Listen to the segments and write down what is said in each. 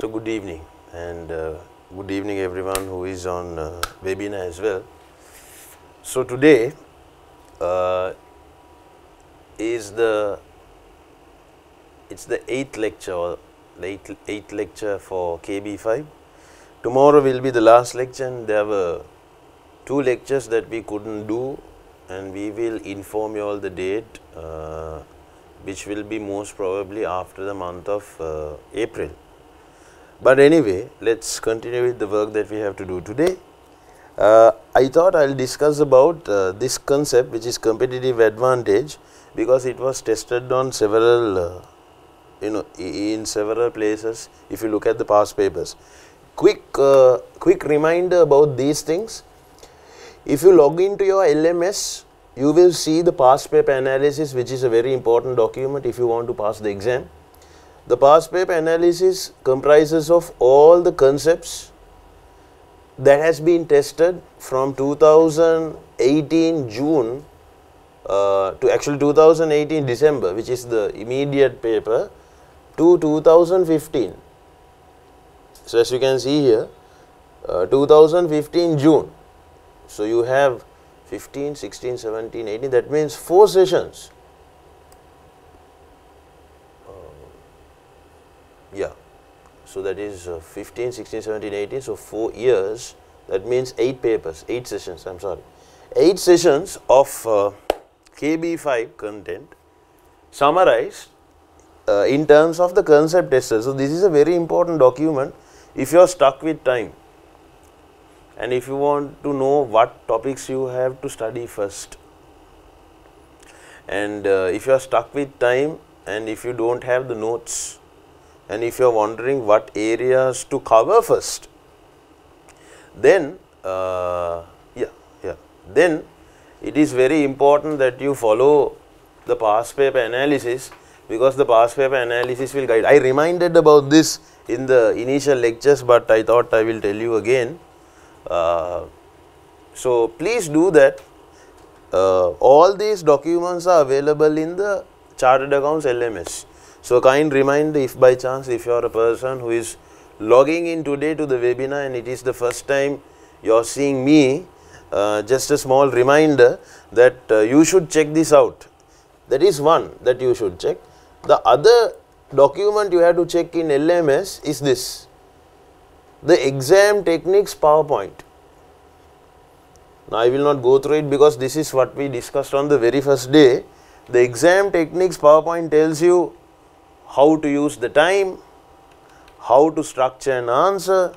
So good evening and uh, good evening everyone who is on uh, webinar as well. So today uh, is the it's the eighth lecture or the eighth, eighth lecture for KB5. Tomorrow will be the last lecture and there were two lectures that we couldn't do and we will inform you all the date uh, which will be most probably after the month of uh, April. But anyway, let's continue with the work that we have to do today. Uh, I thought I will discuss about uh, this concept which is competitive advantage because it was tested on several uh, you know in several places if you look at the past papers. Quick, uh, quick reminder about these things. If you log into your LMS, you will see the past paper analysis which is a very important document if you want to pass the exam. The past paper analysis comprises of all the concepts that has been tested from 2018 June uh, to actually 2018 December which is the immediate paper to 2015. So, as you can see here uh, 2015 June. So, you have 15, 16, 17, 18 that means 4 sessions. Uh, yeah. So, that is uh, 15, 16, 17, 18. So, 4 years that means 8 papers, 8 sessions I am sorry. 8 sessions of uh, KB5 content summarized uh, in terms of the concept tester. So, this is a very important document if you are stuck with time and if you want to know what topics you have to study first and uh, if you are stuck with time and if you do not have the notes and if you are wondering what areas to cover first then uh, yeah yeah then it is very important that you follow the past paper analysis because the past paper analysis will guide. I reminded about this in the initial lectures, but I thought I will tell you again. Uh, so, please do that. Uh, all these documents are available in the Chartered Accounts LMS. So, kind reminder if by chance if you are a person who is logging in today to the webinar and it is the first time you are seeing me, uh, just a small reminder that uh, you should check this out. That is one that you should check. The other document you have to check in LMS is this, the exam techniques PowerPoint. Now, I will not go through it because this is what we discussed on the very first day. The exam techniques PowerPoint tells you how to use the time, how to structure an answer,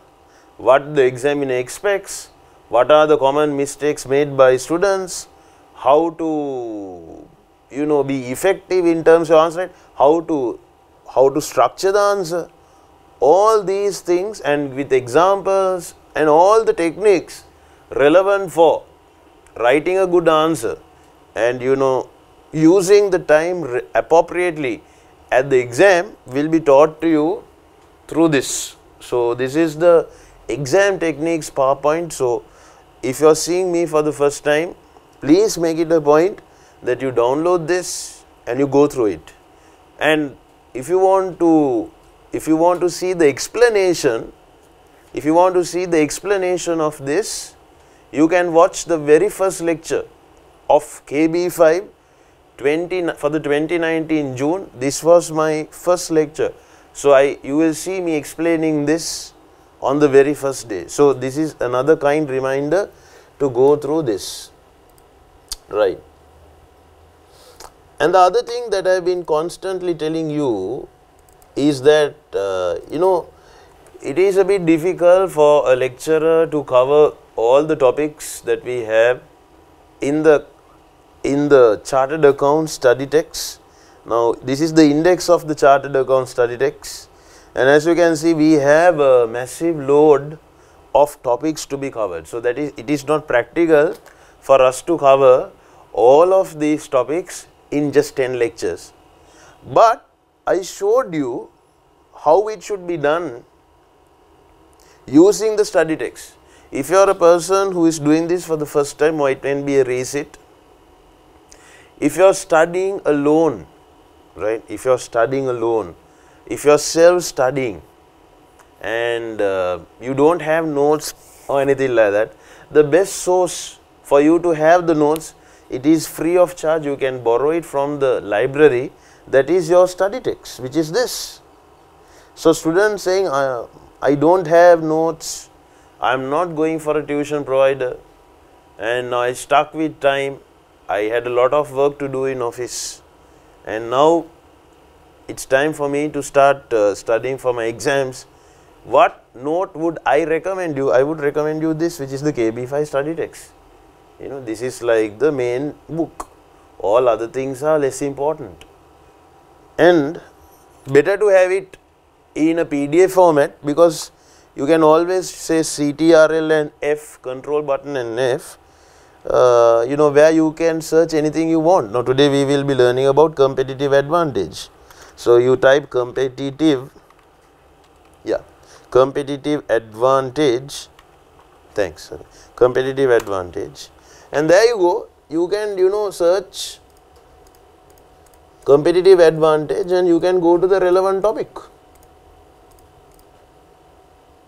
what the examiner expects, what are the common mistakes made by students, how to you know be effective in terms of answering, how to how to structure the answer, all these things and with examples and all the techniques relevant for writing a good answer and you know using the time appropriately at the exam will be taught to you through this. So, this is the exam techniques PowerPoint. So, if you are seeing me for the first time, please make it a point that you download this and you go through it. And if you want to if you want to see the explanation, if you want to see the explanation of this, you can watch the very first lecture of KB5 20 for the 2019 June. This was my first lecture. So, I you will see me explaining this on the very first day. So, this is another kind reminder to go through this, right. And the other thing that I have been constantly telling you is that uh, you know it is a bit difficult for a lecturer to cover all the topics that we have in the in the chartered account study text. Now, this is the index of the chartered account study text and as you can see we have a massive load of topics to be covered. So, that is it is not practical for us to cover all of these topics in just 10 lectures. But I showed you how it should be done using the study text. If you are a person who is doing this for the first time, or it can be a resit. If you are studying alone, right, if you are studying alone, if you are self studying and uh, you don't have notes or anything like that, the best source for you to have the notes, it is free of charge. You can borrow it from the library. That is your study text, which is this. So, students saying, uh, I don't have notes, I am not going for a tuition provider, and I stuck with time. I had a lot of work to do in office, and now it's time for me to start uh, studying for my exams what note would I recommend you? I would recommend you this which is the KB5 study text. You know this is like the main book. All other things are less important. And better to have it in a PDF format because you can always say CTRL and F, control button and F, uh, you know where you can search anything you want. Now today we will be learning about competitive advantage. So you type competitive, yeah competitive advantage thanks sorry, competitive advantage. And there you go. You can you know search competitive advantage and you can go to the relevant topic.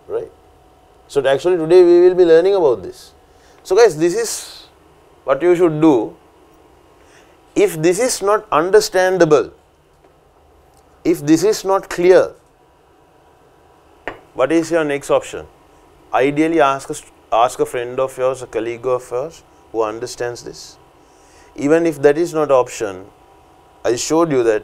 Right? So actually today we will be learning about this. So guys this is what you should do if this is not understandable if this is not clear what is your next option? Ideally, ask a, ask a friend of yours, a colleague of yours who understands this. Even if that is not option, I showed you that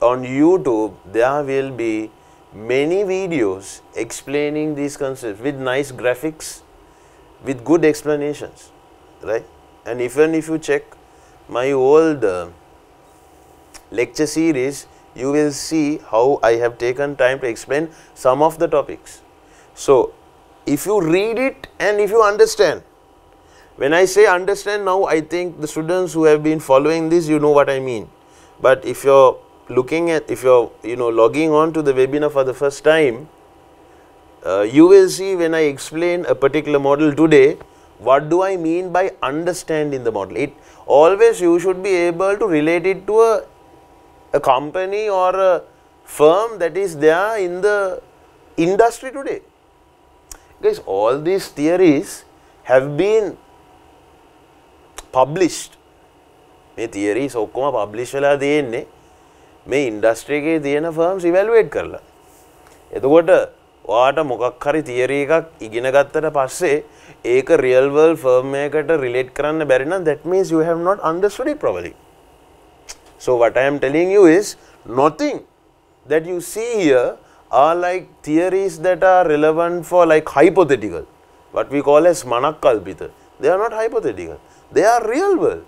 on YouTube there will be many videos explaining these concepts with nice graphics, with good explanations, right? And even if you check my old uh, lecture series, you will see how I have taken time to explain some of the topics. So, if you read it and if you understand, when I say understand now, I think the students who have been following this, you know what I mean. But if you're looking at, if you're, you know, logging on to the webinar for the first time, uh, you will see when I explain a particular model today, what do I mean by understanding the model? It always you should be able to relate it to a a company or a firm that is there in the industry today. Guys, all these theories have been published. මේ theories ඔක්කොම publish වෙලා තියෙන්නේ මේ industry එකේ තියෙන firms ඉවැලුවේට් කරලා. එතකොට ඔයාට මොකක් හරි තියරි එකක් ඉගෙන ගත්තට පස්සේ ඒක රියල් වර්ල්ඩ් ෆර්ම් එකකට රිලේට් කරන්න බැරි නම් that means you have not understood it properly. So, what I am telling you is nothing that you see here are like theories that are relevant for like hypothetical, what we call as manakkalpita. They are not hypothetical, they are real world.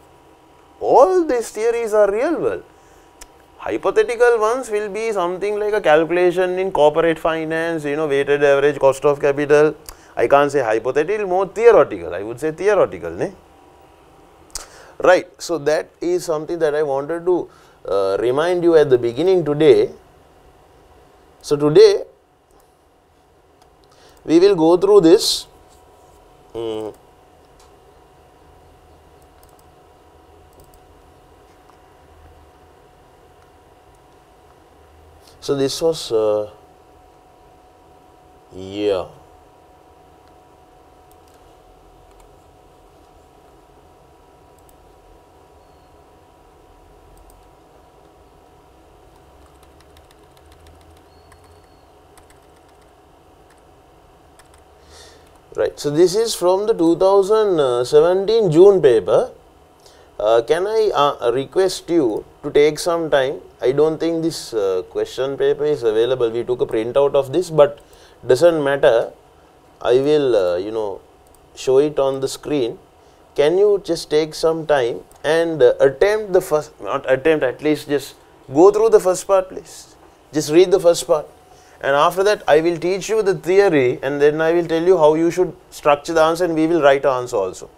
All these theories are real world. Hypothetical ones will be something like a calculation in corporate finance, you know, weighted average cost of capital. I can't say hypothetical, more theoretical, I would say theoretical. Ne? Right. So, that is something that I wanted to uh, remind you at the beginning today. So, today we will go through this. Mm. So, this was, uh, yeah. Right. So, this is from the 2017 June paper. Uh, can I uh, request you to take some time? I do not think this uh, question paper is available. We took a printout of this, but does not matter. I will, uh, you know, show it on the screen. Can you just take some time and uh, attempt the first, not attempt, at least just go through the first part, please. Just read the first part and after that I will teach you the theory and then I will tell you how you should structure the answer and we will write an answer also.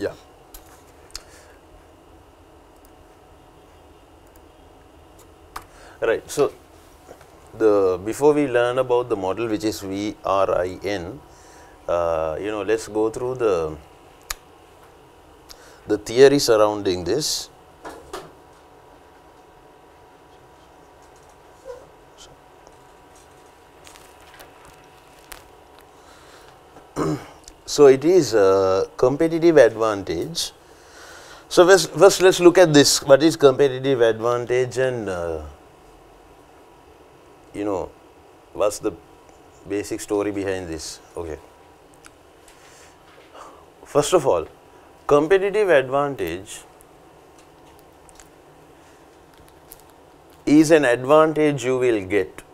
yeah. Right. So, the before we learn about the model which is VRIN, uh, you know, let's go through the the theory surrounding this. So it is a competitive advantage. So first, first let's look at this. What is competitive advantage and uh, you know what's the basic story behind this? Okay. First of all, competitive advantage is an advantage you will get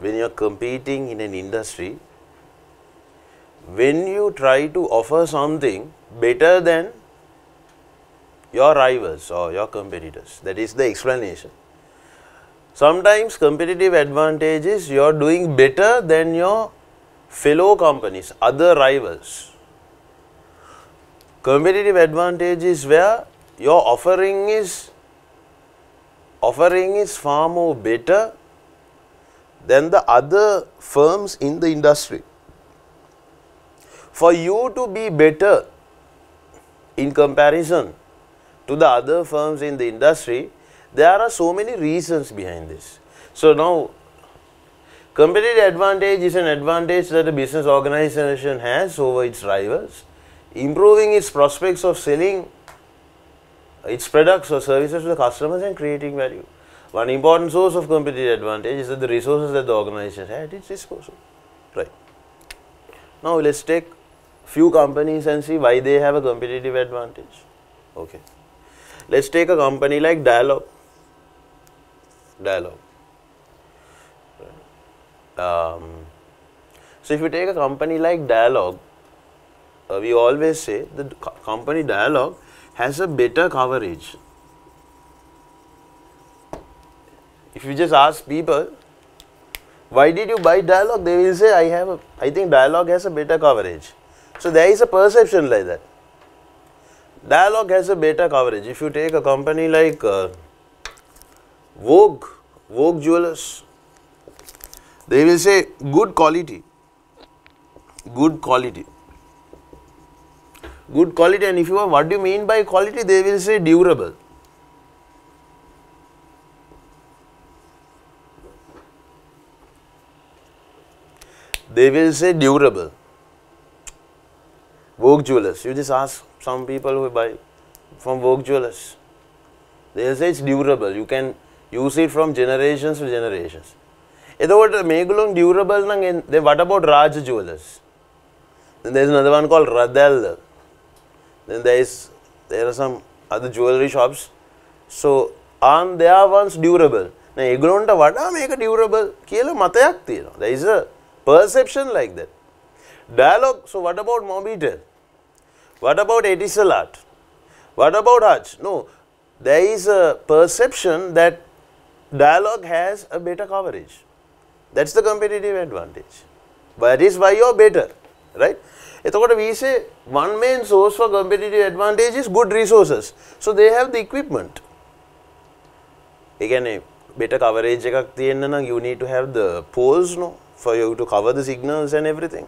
when you are competing in an industry when you try to offer something better than your rivals or your competitors. That is the explanation. Sometimes competitive advantage is you are doing better than your fellow companies, other rivals. Competitive advantage is where your offering is offering is far more better than the other firms in the industry. For you to be better in comparison to the other firms in the industry, there are so many reasons behind this. So now, competitive advantage is an advantage that a business organization has over its rivals, improving its prospects of selling its products or services to the customers and creating value. One important source of competitive advantage is that the resources that the organization has at its disposal. Right. Now let's take few companies and see why they have a competitive advantage. Okay. Let's take a company like Dialog. Dialog. Um, so if you take a company like Dialog, uh, we always say the company Dialog has a better coverage. If you just ask people, why did you buy Dialog? They will say, I have a, I think Dialog has a better coverage. So there is a perception like that. Dialog has a better coverage. If you take a company like uh, Vogue, Vogue Jewelers, they will say good quality, good quality, good quality. And if you are, what do you mean by quality? They will say durable. They will say durable. Vogue Jewelers. You just ask some people who buy from Vogue Jewelers. They say it's durable. You can use it from generations to generations. එතකොට මේගොල්ලොන් durable නම් then what about Raj Jewelers? Then there is another one called Radel. Then there is there are some other jewelry shops. So aren't their ones durable? now ඒගොල්ලොන්ට වඩා මේක durable කියලා මතයක් තියෙනවා. There is a perception like that. Dialogue, so what about Mobitel? What about Etisalat? What about Hutch? No, there is a perception that Dialog has a better coverage. That's the competitive advantage. But that is why you're better, right? එතකොට we say one main source for competitive advantage is good resources. So they have the equipment. A better coverage එකක් තියෙන්න නම් you need to have the poles no for you to cover the signals and everything.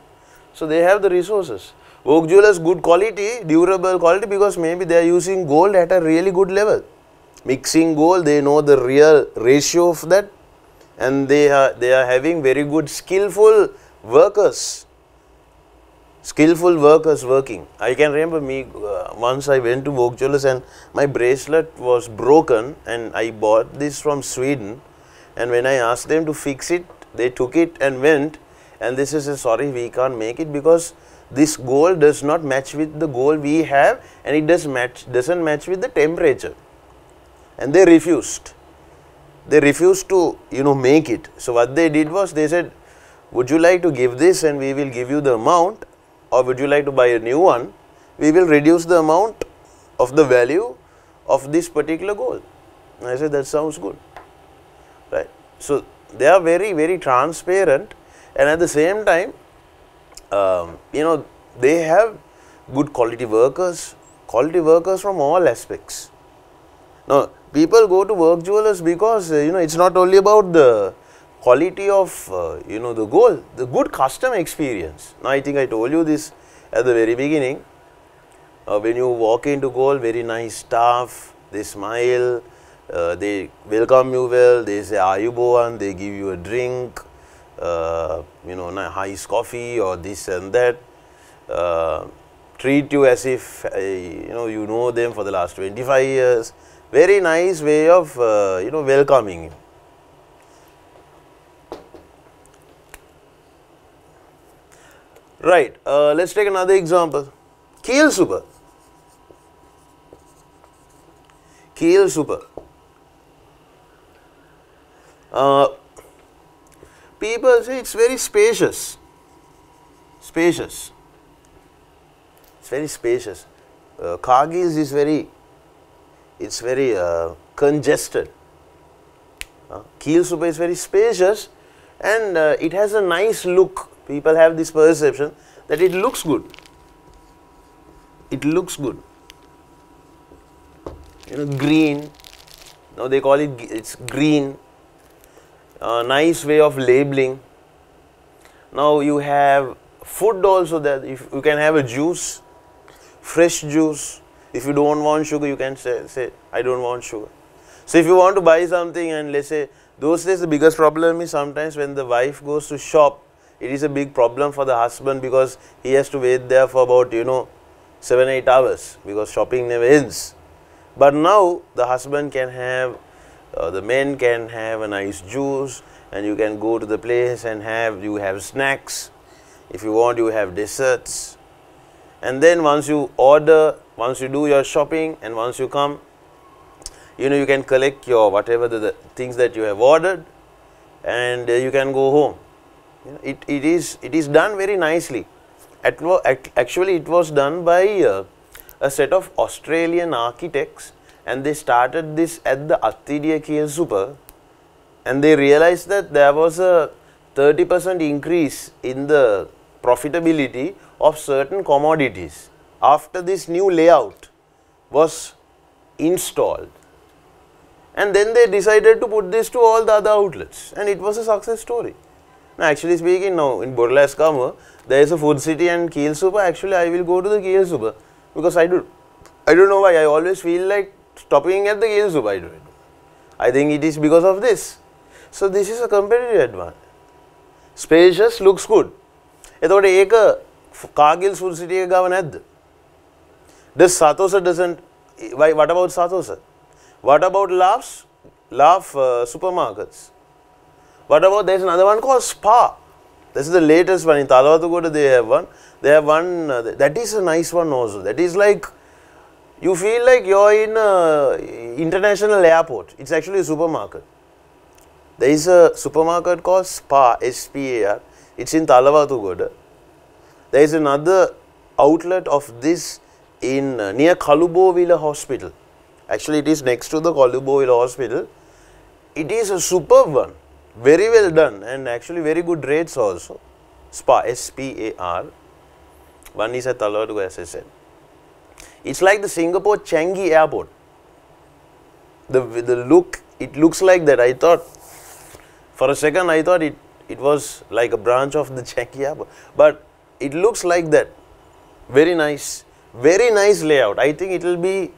So they have the resources. Jewelers good quality, durable quality because maybe they are using gold at a really good level. Mixing gold, they know the real ratio of that and they are, they are having very good skillful workers. Skillful workers working. I can remember me uh, once I went to Vogue Jewelers and my bracelet was broken and I bought this from Sweden and when I asked them to fix it, they took it and went and this is a sorry we can't make it because this gold does not match with the gold we have and it does match doesn't match with the temperature. And they refused. They refused to you know make it. So what they did was they said would you like to give this and we will give you the amount or would you like to buy a new one? We will reduce the amount of the value of this particular gold and i said that sounds good. Right? So they are very very transparent and at the same time, um, you know, they have good quality workers, quality workers from all aspects. Now, people go to Vogue jewelers because uh, you know it's not only about the quality of uh, you know the goal, the good customer experience. Now, I think I told you this at the very beginning. Uh, when you walk into gold, very nice staff, they smile, uh, they welcome you well, they say Ayubowan, they give you a drink, uh, you know, nice coffee or this and that. Uh, treat you as if uh, you know you know them for the last 25 years. Very nice way of uh, you know welcoming you. Right, uh, let us take another example. Keells Super. Keells Super. People say it's very spacious. Spacious. It's very spacious. Uh, is very, it's very uh, congested. Uh, Keells Super is very spacious and uh, it has a nice look people have this perception that it looks good. It looks good. You know, green. Now they call it it's green. A nice way of labeling. Now you have food also that if you can have a juice, fresh juice. If you don't want sugar, you can say, say I don't want sugar. So if you want to buy something and let's say those days the biggest problem is sometimes when the wife goes to shop it is a big problem for the husband because he has to wait there for about you know 7 8 hours because shopping never ends but now the husband can have uh, the men can have a nice juice and you can go to the place and have you have snacks. If you want you have desserts. And then once you order once you do your shopping and once you come you know you can collect your whatever the, the things that you have ordered and uh, you can go home. It, it is it is done very nicely. At, actually, it was done by uh, a set of Australian architects, and they started this at the Athidiya Keells Super, and they realized that there was a 30 percent increase in the profitability of certain commodities after this new layout was installed. And then they decided to put this to all the other outlets, and it was a success story. Now, actually speaking, now in Borella there is a food city and Keells Super. Actually, I will go to the Keells Super because I do. I don't know why. I always feel like stopping at the gains of I I think it is because of this. So this is a competitive advantage. Spacious looks good. එතකොට ඒක කාගිල් සුල්සිටිය ගව නැද්ද? Does Sathosa doesn't, why, what about Sathosa? What about Laugfs, Laugh supermarkets? What about, there is another one called SPAR. This is the latest one, in Talawatugoda they have one. They have one, uh, that is a nice one also. That is like you feel like you're in an international airport. It's actually a supermarket. There is a supermarket called SPAR, S-P-A-R. It's in Talawatugoda. There is another outlet of this in uh, near Kalubowila Hospital. Actually, it is next to the Kalubowila Hospital. It is a superb one very well done and actually very good rates also. SPAR, S-P-A-R. One is at Talawatugoda as I said. It's like the Singapore Changi airport. The, the look, it looks like that. I thought, for a second I thought it, it was like a branch of the Changi airport. But it looks like that. Very nice. Very nice layout. I think it will be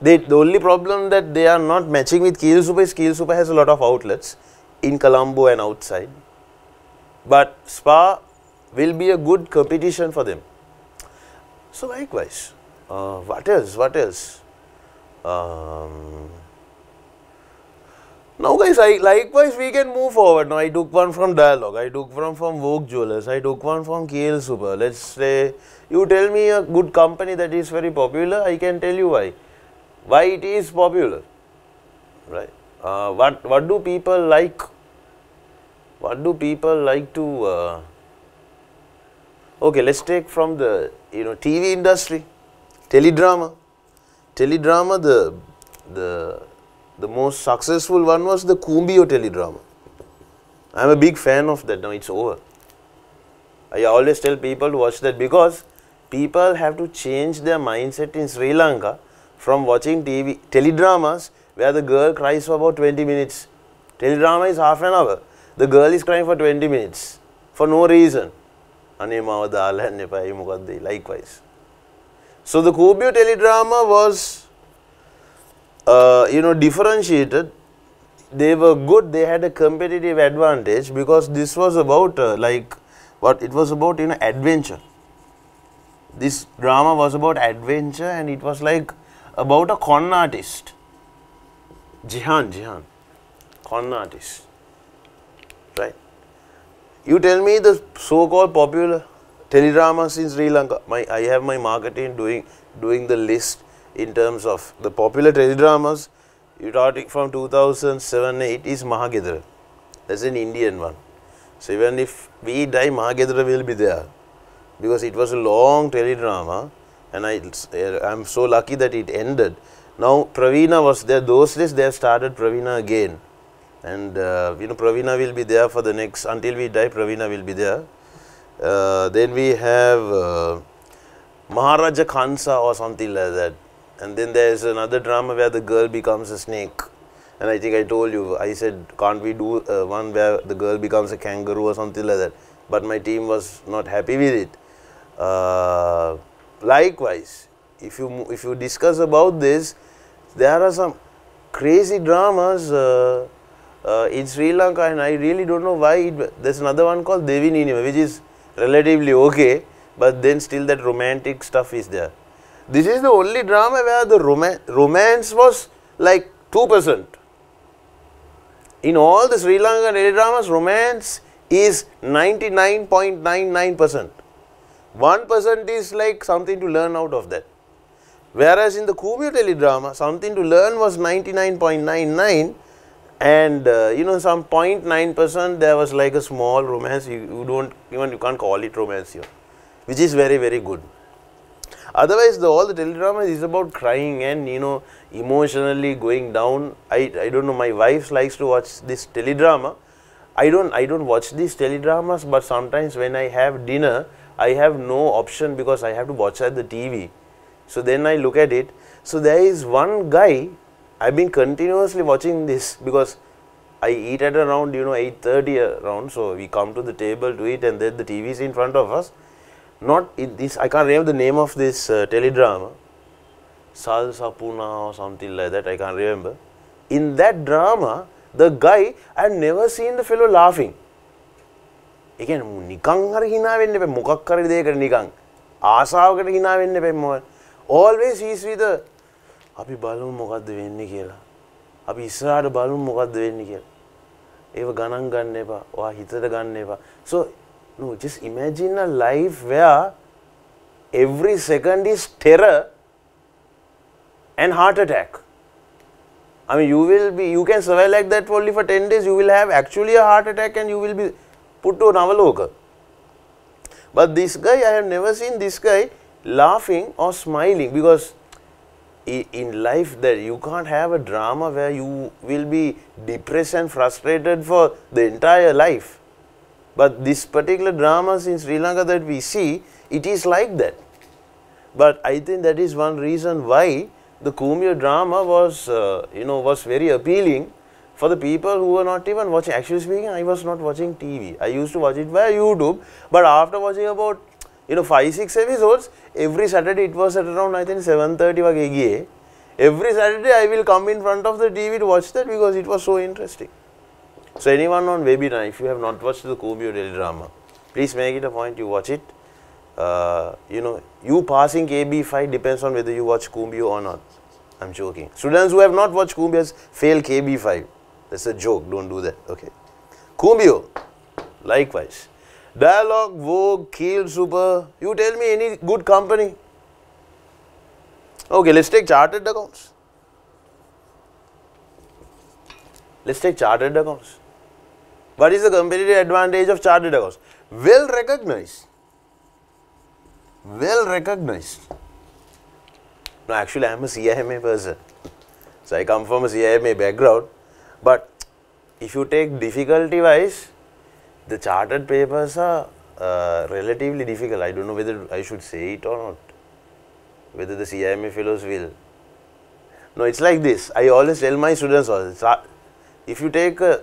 they, the only problem that they are not matching with Keells Super is Keells Super has a lot of outlets in Colombo and outside. But SPAR will be a good competition for them. So likewise, uh, what else? What else? Um, now guys, I, likewise we can move forward. Now I took one from Dialog, I took one from Vogue Jewelers, I took one from Keells Super. Let's say you tell me a good company that is very popular, I can tell you why. Why it is popular, right? Uh, what, what do people like what do people like to uh, okay let's take from the you know tv industry teledrama teledrama the the the most successful one was the Kumbio teledrama I'm a big fan of that. Now it's over. I always tell people to watch that because people have to change their mindset in Sri Lanka from watching TV teledramas where the girl cries for about 20 minutes. Teledrama is half an hour. The girl is crying for 20 minutes for no reason. Likewise. So the Kumbio teledrama was, uh, you know, differentiated. They were good they had a competitive advantage because this was about uh, like what it was about you know adventure. This drama was about adventure and it was like about a con artist. Jihan jihan. Con artist. Right? You tell me the so called popular teledramas in sri lanka my i have my marketing doing doing the list in terms of the popular teledramas Erotic from 2007-8 is Mahagedara. That's an Indian one. So even if we die, Mahagedara will be there because it was a long teledrama and I am so lucky that it ended. Now Praveena was there. Those days they have started Praveena again, and uh, you know Praveena will be there for the next until we die. Praveena will be there. Uh, then we have uh, Maharaja Kansa or something like that. And then there is another drama where the girl becomes a snake. And I think I told you, I said, can't we do uh, one where the girl becomes a kangaroo or something like that. But my team was not happy with it. Uh, likewise, if you, if you discuss about this, there are some crazy dramas uh, uh, in Sri Lanka and I really don't know why. It, there's another one called Deweni Inima which is relatively okay, but then still that romantic stuff is there. This is the only drama where the rom romance was like 2%. In all the Sri Lankan dramas, romance is 99.99%. 1% is like something to learn out of that. Whereas in the Kumbio teledrama, something to learn was 99.99 and uh, you know some 0.9% there was like a small romance, you, you don't even you can't call it romance here, which is very very good. Otherwise, the, all the teledrama is about crying and you know emotionally going down. I, I don't know. My wife likes to watch this teledrama. I don't I don't watch these teledramas, but sometimes when I have dinner, I have no option because I have to watch at the TV. So then I look at it. So there is one guy. I've been continuously watching this because I eat at around you know 8:30 around. So we come to the table to eat, and then the TV is in front of us not in this, I can't remember the name of this uh, teledrama, Sal Sapuna or something like that, I can't remember. In that drama, the guy, I had never seen the fellow laughing. ඒ කියන්නේ නිකං හරි hina වෙන්න එපා මොකක් හරි දෙයකට නිකං ආසාවකට hina වෙන්න එපා මොකද always he's with the අපි බලමු මොකද්ද වෙන්නේ කියලා. අපි ඉස්සරහට බලමු මොකද්ද වෙන්නේ කියලා. ඒව ගණන් ගන්න එපා. ඔයා හිතට ගන්න එපා. So no, just imagine a life where every second is terror and heart attack. I mean, you will be, you can survive like that only for 10 days, you will have actually a heart attack and you will be put to Navaloka. But this guy, I have never seen this guy laughing or smiling because in life that you can't have a drama where you will be depressed and frustrated for the entire life. But this particular dramas in Sri Lanka that we see, it is like that. But I think that is one reason why the Kumbio drama was, uh, you know, was very appealing for the people who were not even watching. Actually speaking, I was not watching TV. I used to watch it via YouTube. But after watching about, you know, 5-6 episodes, every Saturday it was at around, I think, 7.30 Every Saturday I will come in front of the TV to watch that because it was so interesting. So anyone on webinar, if you have not watched the Kumbio drama, please make it a point you watch it. Uh, you know, you passing KB5 depends on whether you watch Kumbio or not. I'm joking. Students who have not watched Kumbio fail KB5. That's a joke. Don't do that. Okay. Kumbio, likewise. Dialog, Vogue, Keel, Super. You tell me any good company. Okay, let's take chartered accounts. Let's take chartered accounts. What is the competitive advantage of chartered accounts? Well recognized. Well recognized. No, actually I am a CIMA person. So I come from a CIMA background. But if you take difficulty wise, the chartered papers are uh, relatively difficult. I don't know whether I should say it or not. Whether the CIMA fellows will. No, it's like this. I always tell my students also, if you take a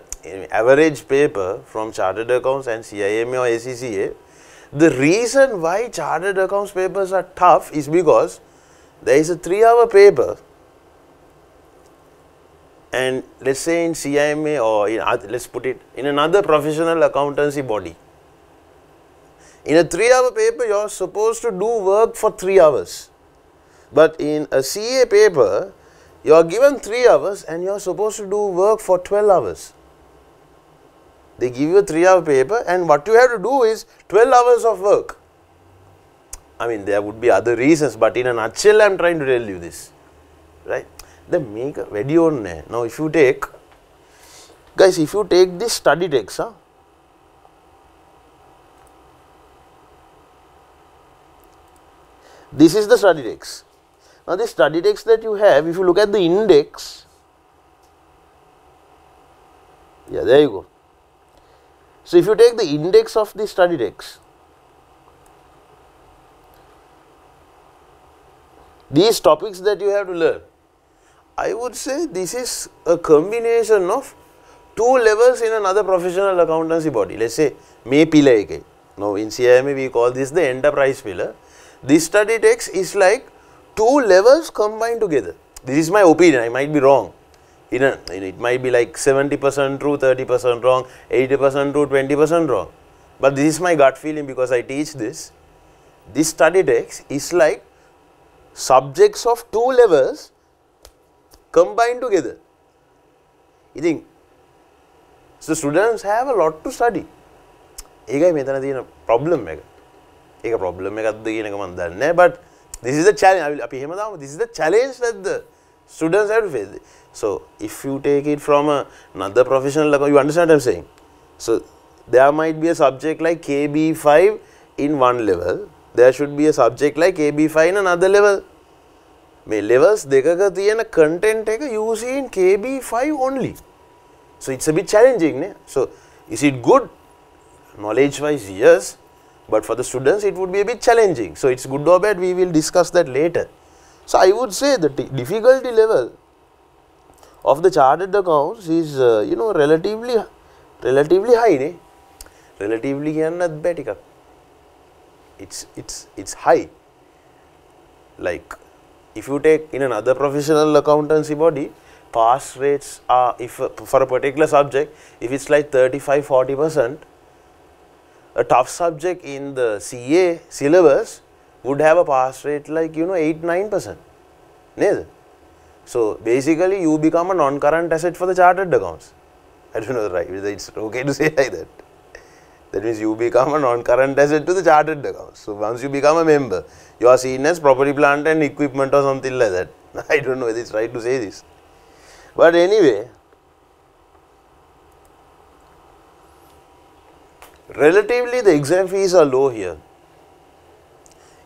average paper from chartered accounts and CIMA or ACCA, the reason why chartered accounts papers are tough is because there is a three hour paper and let us say in CIMA or in, let us put it in another professional accountancy body. In a 3 hour paper you are supposed to do work for 3 hours, but in a CA paper you are given 3 hours and you are supposed to do work for 12 hours. They give you a 3 hour paper and what you have to do is 12 hours of work. I mean there would be other reasons but in a nutshell I am trying to tell you this, right. The make video on eh? Now if you take, guys if you take this study text, huh, this is the study text. Now the study text that you have, if you look at the index, yeah there you go. So if you take the index of the study text, these topics that you have to learn, I would say this is a combination of two levels in another professional accountancy body. Let us say may pillar Now in CIMA we call this the enterprise pillar. This study text is like two levels combined together. This is my opinion, I might be wrong in a, it might be like 70% true, 30% wrong, 80% true, 20% wrong. But this is my gut feeling because I teach this. This study text is like subjects of two levels combined together. You think, so students have a lot to study. ඒකයි මෙතන තියෙන problem එක. ඒක problem එකක්ද කියන එක මම දන්නේ නැහැ but this is the challenge අපි එහෙම දාමු this is the challenge that the students have to face. So, if you take it from a, another professional, you understand what I am saying. So, there might be a subject like KB5 in one level, there should be a subject like KB5 in another level. මේ levels දෙකක තියෙන content එක using KB5 only. So, it's a bit challenging. Ne? So, is it good? Knowledge wise, yes, but for the students it would be a bit challenging. So, it's good or bad, we will discuss that later. So, I would say the difficulty level of the chartered accounts is uh, you know relatively relatively high ne relatively කියන්නත් බෑ ටිකක් it's it's it's high like if you take in another professional accountancy body pass rates are if for a particular subject if it's like 35 40 percent a tough subject in the CA syllabus would have a pass rate like you know 8 9 percent නේද so basically you become a non-current asset for the chartered accounts. I don't know right whether it's okay to say like that. That means you become a non-current asset to the chartered accounts. So once you become a member, you are seen as property, plant and equipment or something like that. I don't know whether it's right to say this. But anyway, relatively the exam fees are low here.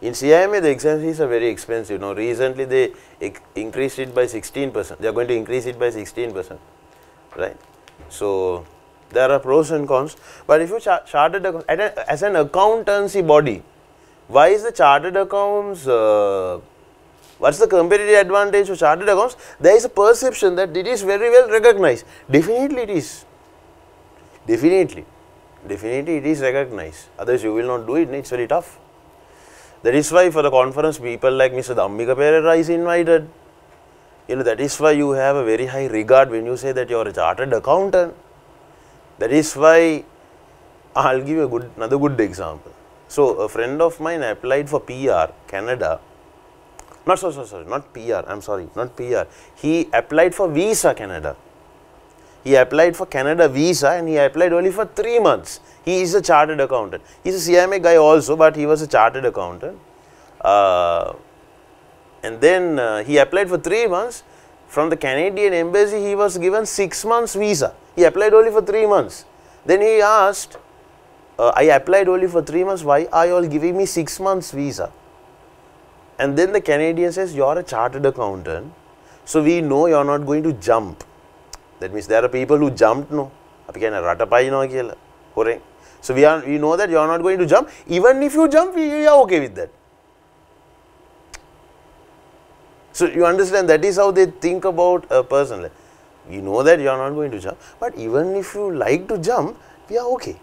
In CIMA, the exam fees are very expensive. Now, recently they increased it by 16 percent. They are going to increase it by 16 percent, right? So, there are pros and cons. But if you char chartered as an accountancy body, why is the chartered accounts? Uh, what's the competitive advantage of chartered accounts? There is a perception that it is very well recognized. Definitely, it is. Definitely, definitely, it is recognized. Otherwise, you will not do it. It's very tough. That is why for the conference people like Mr. Dhammika Perera is invited. You know that is why you have a very high regard when you say that you are a chartered accountant. That is why I will give you a good another good example. So a friend of mine applied for PR Canada. Not so so sorry, not PR. I'm sorry, not PR. He applied for visa Canada. He applied for Canada visa and he applied only for three months. He is a chartered accountant. He is a CMA guy also, but he was a chartered accountant. Uh, and then uh, he applied for three months. From the Canadian embassy, he was given six months visa. He applied only for 3 months. Then he asked, uh, I applied only for 3 months, why are you all giving me 6 months visa? And then the Canadian says, you are a chartered accountant, so we know you are not going to jump. That means there are people who jumped no. So we, are, we know that you are not going to jump, even if you jump, we are okay with that. So you understand that is how they think about a person. We know that you are not going to jump, but even if you like to jump, we are okay.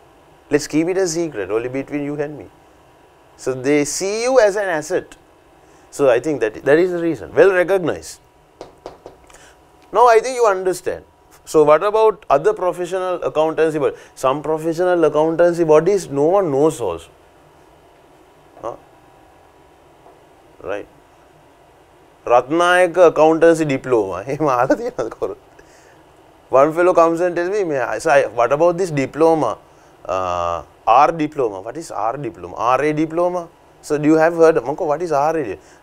Let's keep it a secret only between you and me. So they see you as an asset. So I think that that is the reason. Well recognized. Now I think you understand. So what about other professional accountancy bodies? Some professional accountancy bodies no one knows also. Huh? Right. Ratnayaka accountancy diploma. One fellow comes and tells me, I, say what about this diploma? Uh, R diploma. What is R diploma? RA diploma? So do you have heard? Manko, what is RA?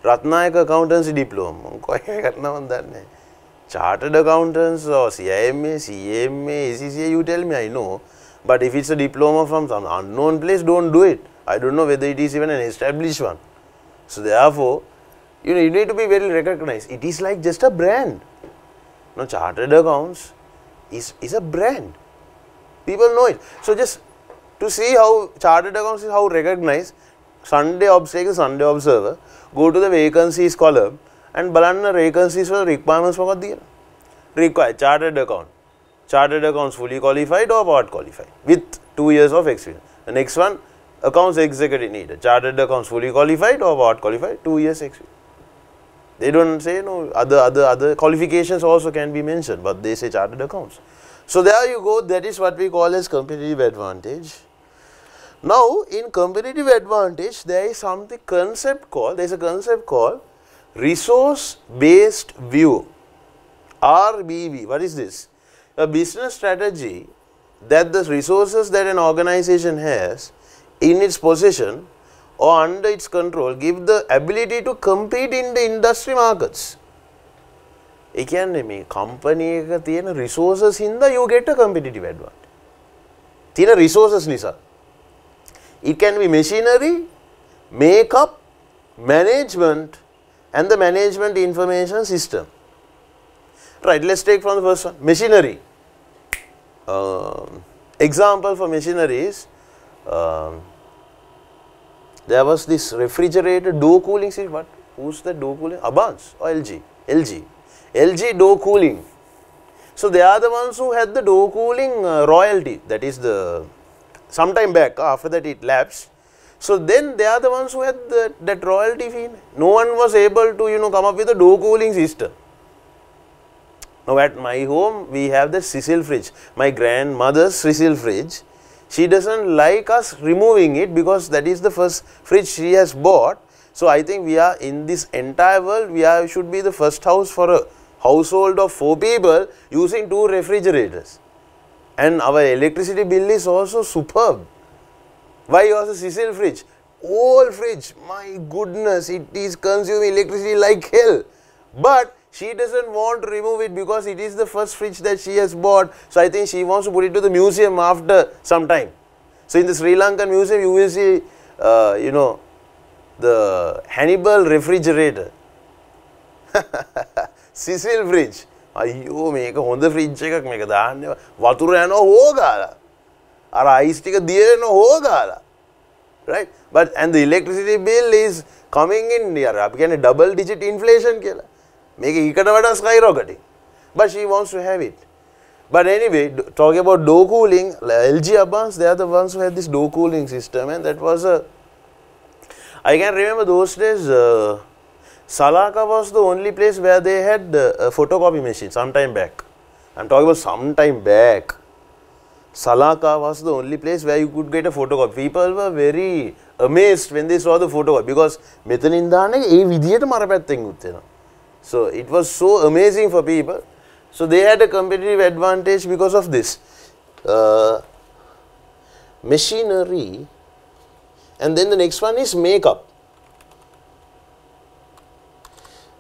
Ratnayaka accountancy diploma. Manko, can't know that. Chartered accountants or CIMA, CMA, ACCA, you tell me, I know. But if it's a diploma from some unknown place, don't do it. I don't know whether it is even an established one. So therefore, you know, you need to be very recognized. It is like just a brand. Now, chartered accounts is, is a brand. People know it. So just to see how chartered accounts is how recognized, Sunday obstacle, Sunday observer, go to the vacancies column and බලන්න vacancies වල requirements මොකක්ද කියලා. Require chartered account. Chartered accounts fully qualified or part qualified with 2 years of experience. The next one accounts executive needed. Chartered accounts fully qualified or part qualified 2 years experience. They don't say no other other other qualifications also can be mentioned but they say chartered accounts. So there you go that is what we call as competitive advantage. Now in competitive advantage there is something concept called there is a concept called resource based view RBV. What is this? A business strategy that the resources that an organization has in its possession or under its control give the ability to compete in the industry markets. ඒ කියන්නේ මේ company එක තියෙන resources හින්දා you get a competitive advantage. තියෙන resources නිසා. It can be machinery, makeup, management and the management information system. Right, let us take from the first one, machinery. Um, example for machinery is, um, there was this refrigerator door cooling system, what, who's the door cooling? Abans or LG? LG. LG door cooling. So, they are the ones who had the door cooling uh, royalty, that is the, sometime back, after that it lapsed, so then they are the ones who had the, that royalty fee. No one was able to you know come up with a door cooling system. Now at my home we have the Cecil fridge. My grandmother's Cecil fridge. She doesn't like us removing it because that is the first fridge she has bought. So I think we are in this entire world we are should be the first house for a household of four people using two refrigerators. And our electricity bill is also superb. Why was a Cecil fridge? Old fridge, my goodness, it is consuming electricity like hell. But she doesn't want to remove it because it is the first fridge that she has bought. So I think she wants to put it to the museum after some time. So in the Sri Lankan museum, you will see, uh, you know, the Hannibal refrigerator. Cecil fridge. අයියෝ මේක හොඳ fridge එකක් මේක දාන්න වතුර යනවා හෝගාලා අර ice ටික දියරෙන හොගාලා right but and the electricity bill is coming in අර අපි කියන්නේ double digit inflation කියලා මේක ඊකට වඩා skyrocketing, But she wants to have it. But anyway, talking about door cooling, LG Abans, they are the ones who had this door cooling system and that was a... I can remember those days, uh, Salaka was the only place where they had uh, a photocopy machine some time back. I'm talking about some time back. Salaka was the only place where you could get a photocopy. People were very amazed when they saw the photocopy because මෙතනින් දාන්නේ ඒ විදිහටම අර පැත්තෙන් උත් වෙනවා. So it was so amazing for people. So they had a competitive advantage because of this. Uh, machinery and then the next one is makeup.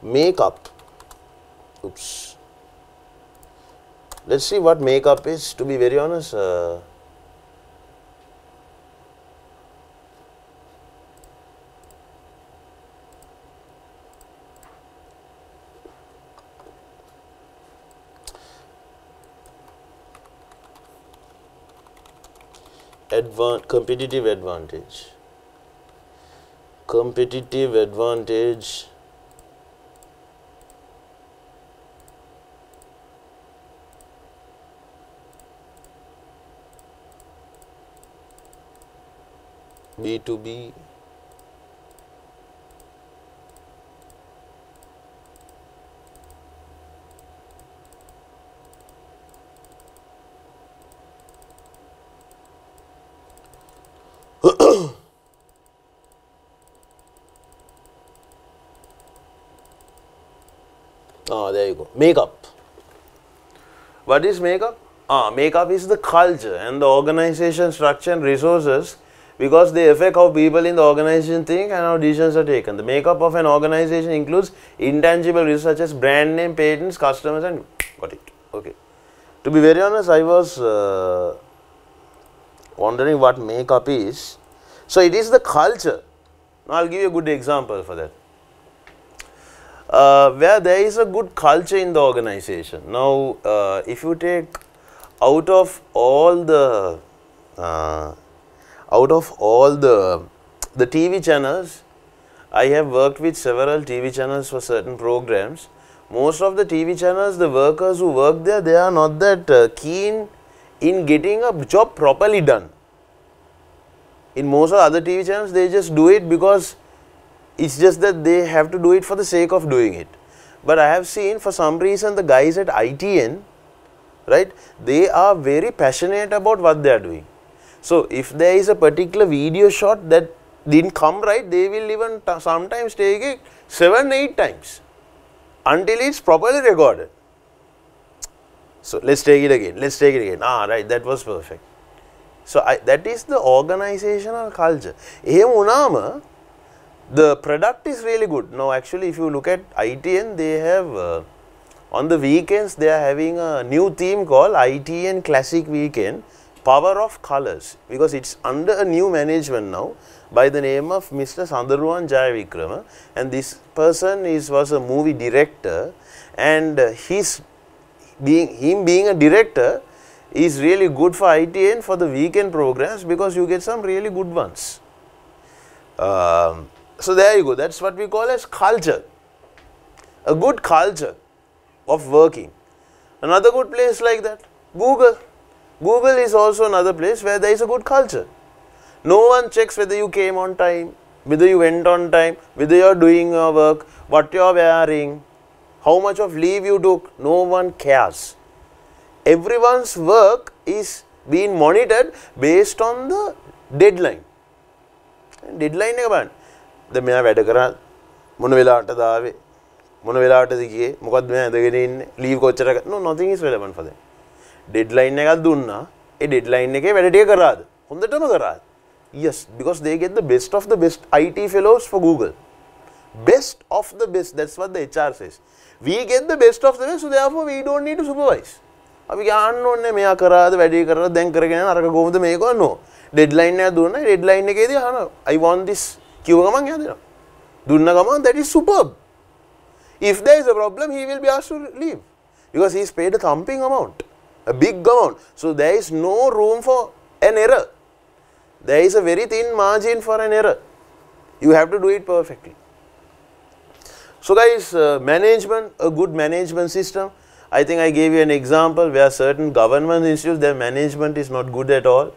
Makeup. Oops let us see what makeup is to be very honest. Uh, advan competitive advantage. Competitive advantage B2B Ah, there you go. Makeup. What is makeup? Ah, makeup is the culture and the organization structure and resources because they affect how people in the organization think and how decisions are taken. The makeup of an organization includes intangible resources such as brand name, patents, customers and got it. Okay. To be very honest, I was uh, wondering what makeup is. So, it is the culture. I will give you a good example for that uh, where there is a good culture in the organization. Now, uh, if you take out of all the uh, out of all the the TV channels, I have worked with several TV channels for certain programs. Most of the TV channels, the workers who work there, they are not that uh, keen in getting a job properly done. In most of other TV channels, they just do it because it's just that they have to do it for the sake of doing it. But I have seen for some reason the guys at ITN, right, they are very passionate about what they are doing. So, if there is a particular video shot that didn't come right, they will even sometimes take it 7, 8 times until it's properly recorded. So, let us take it again, let us take it again, ah right that was perfect. So, I, that is the organizational culture. එහෙම වුණාම the product is really good. Now actually if you look at ITN they have uh, on the weekends they are having a new theme called ITN Classic Weekend Power of Colors because it's under a new management now by the name of Mr. Sandaruwan Jayavikrama and this person is was a movie director and uh, his being him being a director is really good for ITN for the weekend programs because you get some really good ones. Um, so, there you go that is what we call as culture, a good culture of working. Another good place like that Google, Google is also another place where there is a good culture. No one checks whether you came on time, whether you went on time, whether you are doing your work, what you are wearing, how much of leave you took, no one cares. Everyone's work is being monitored based on the deadline. Deadline එක ද මෙයා වැඩ කරා මොන වෙලාට දාවේ මොන වෙලාටද ගියේ මොකක්ද මෙයා ඇඳගෙන ඉන්නේ ලීව් කොච්චර no nothing is relevant for them deadline එකක් දුන්නා ඒ ඩෙඩ්ලයින් එකේ වැඩ ටික කරාද හොඳටම කරාද yes because they get the best of the best IT fellows for Google best of the best that's what the HR says We get the best of the best so therefore we don't need to supervise අපි ගන්න ඕනේ මෙයා කරාද වැඩේ කරලා දැන් කරගෙන අරක කොහොමද මේක නෝ ඩෙඩ්ලයින් එක දුන්නා ඩෙඩ්ලයින් එකේදී අහනවා I want this කිව්ව ගමන් එයා දෙනවා. දුන්න ගමන් that is superb. If there is a problem he will be asked to leave because he is paid a thumping amount, a big amount. So there is no room for an error. There is a very thin margin for an error. You have to do it perfectly. So guys, uh, management, a good management system. I think I gave you an example where certain government institutes, their management is not good at all.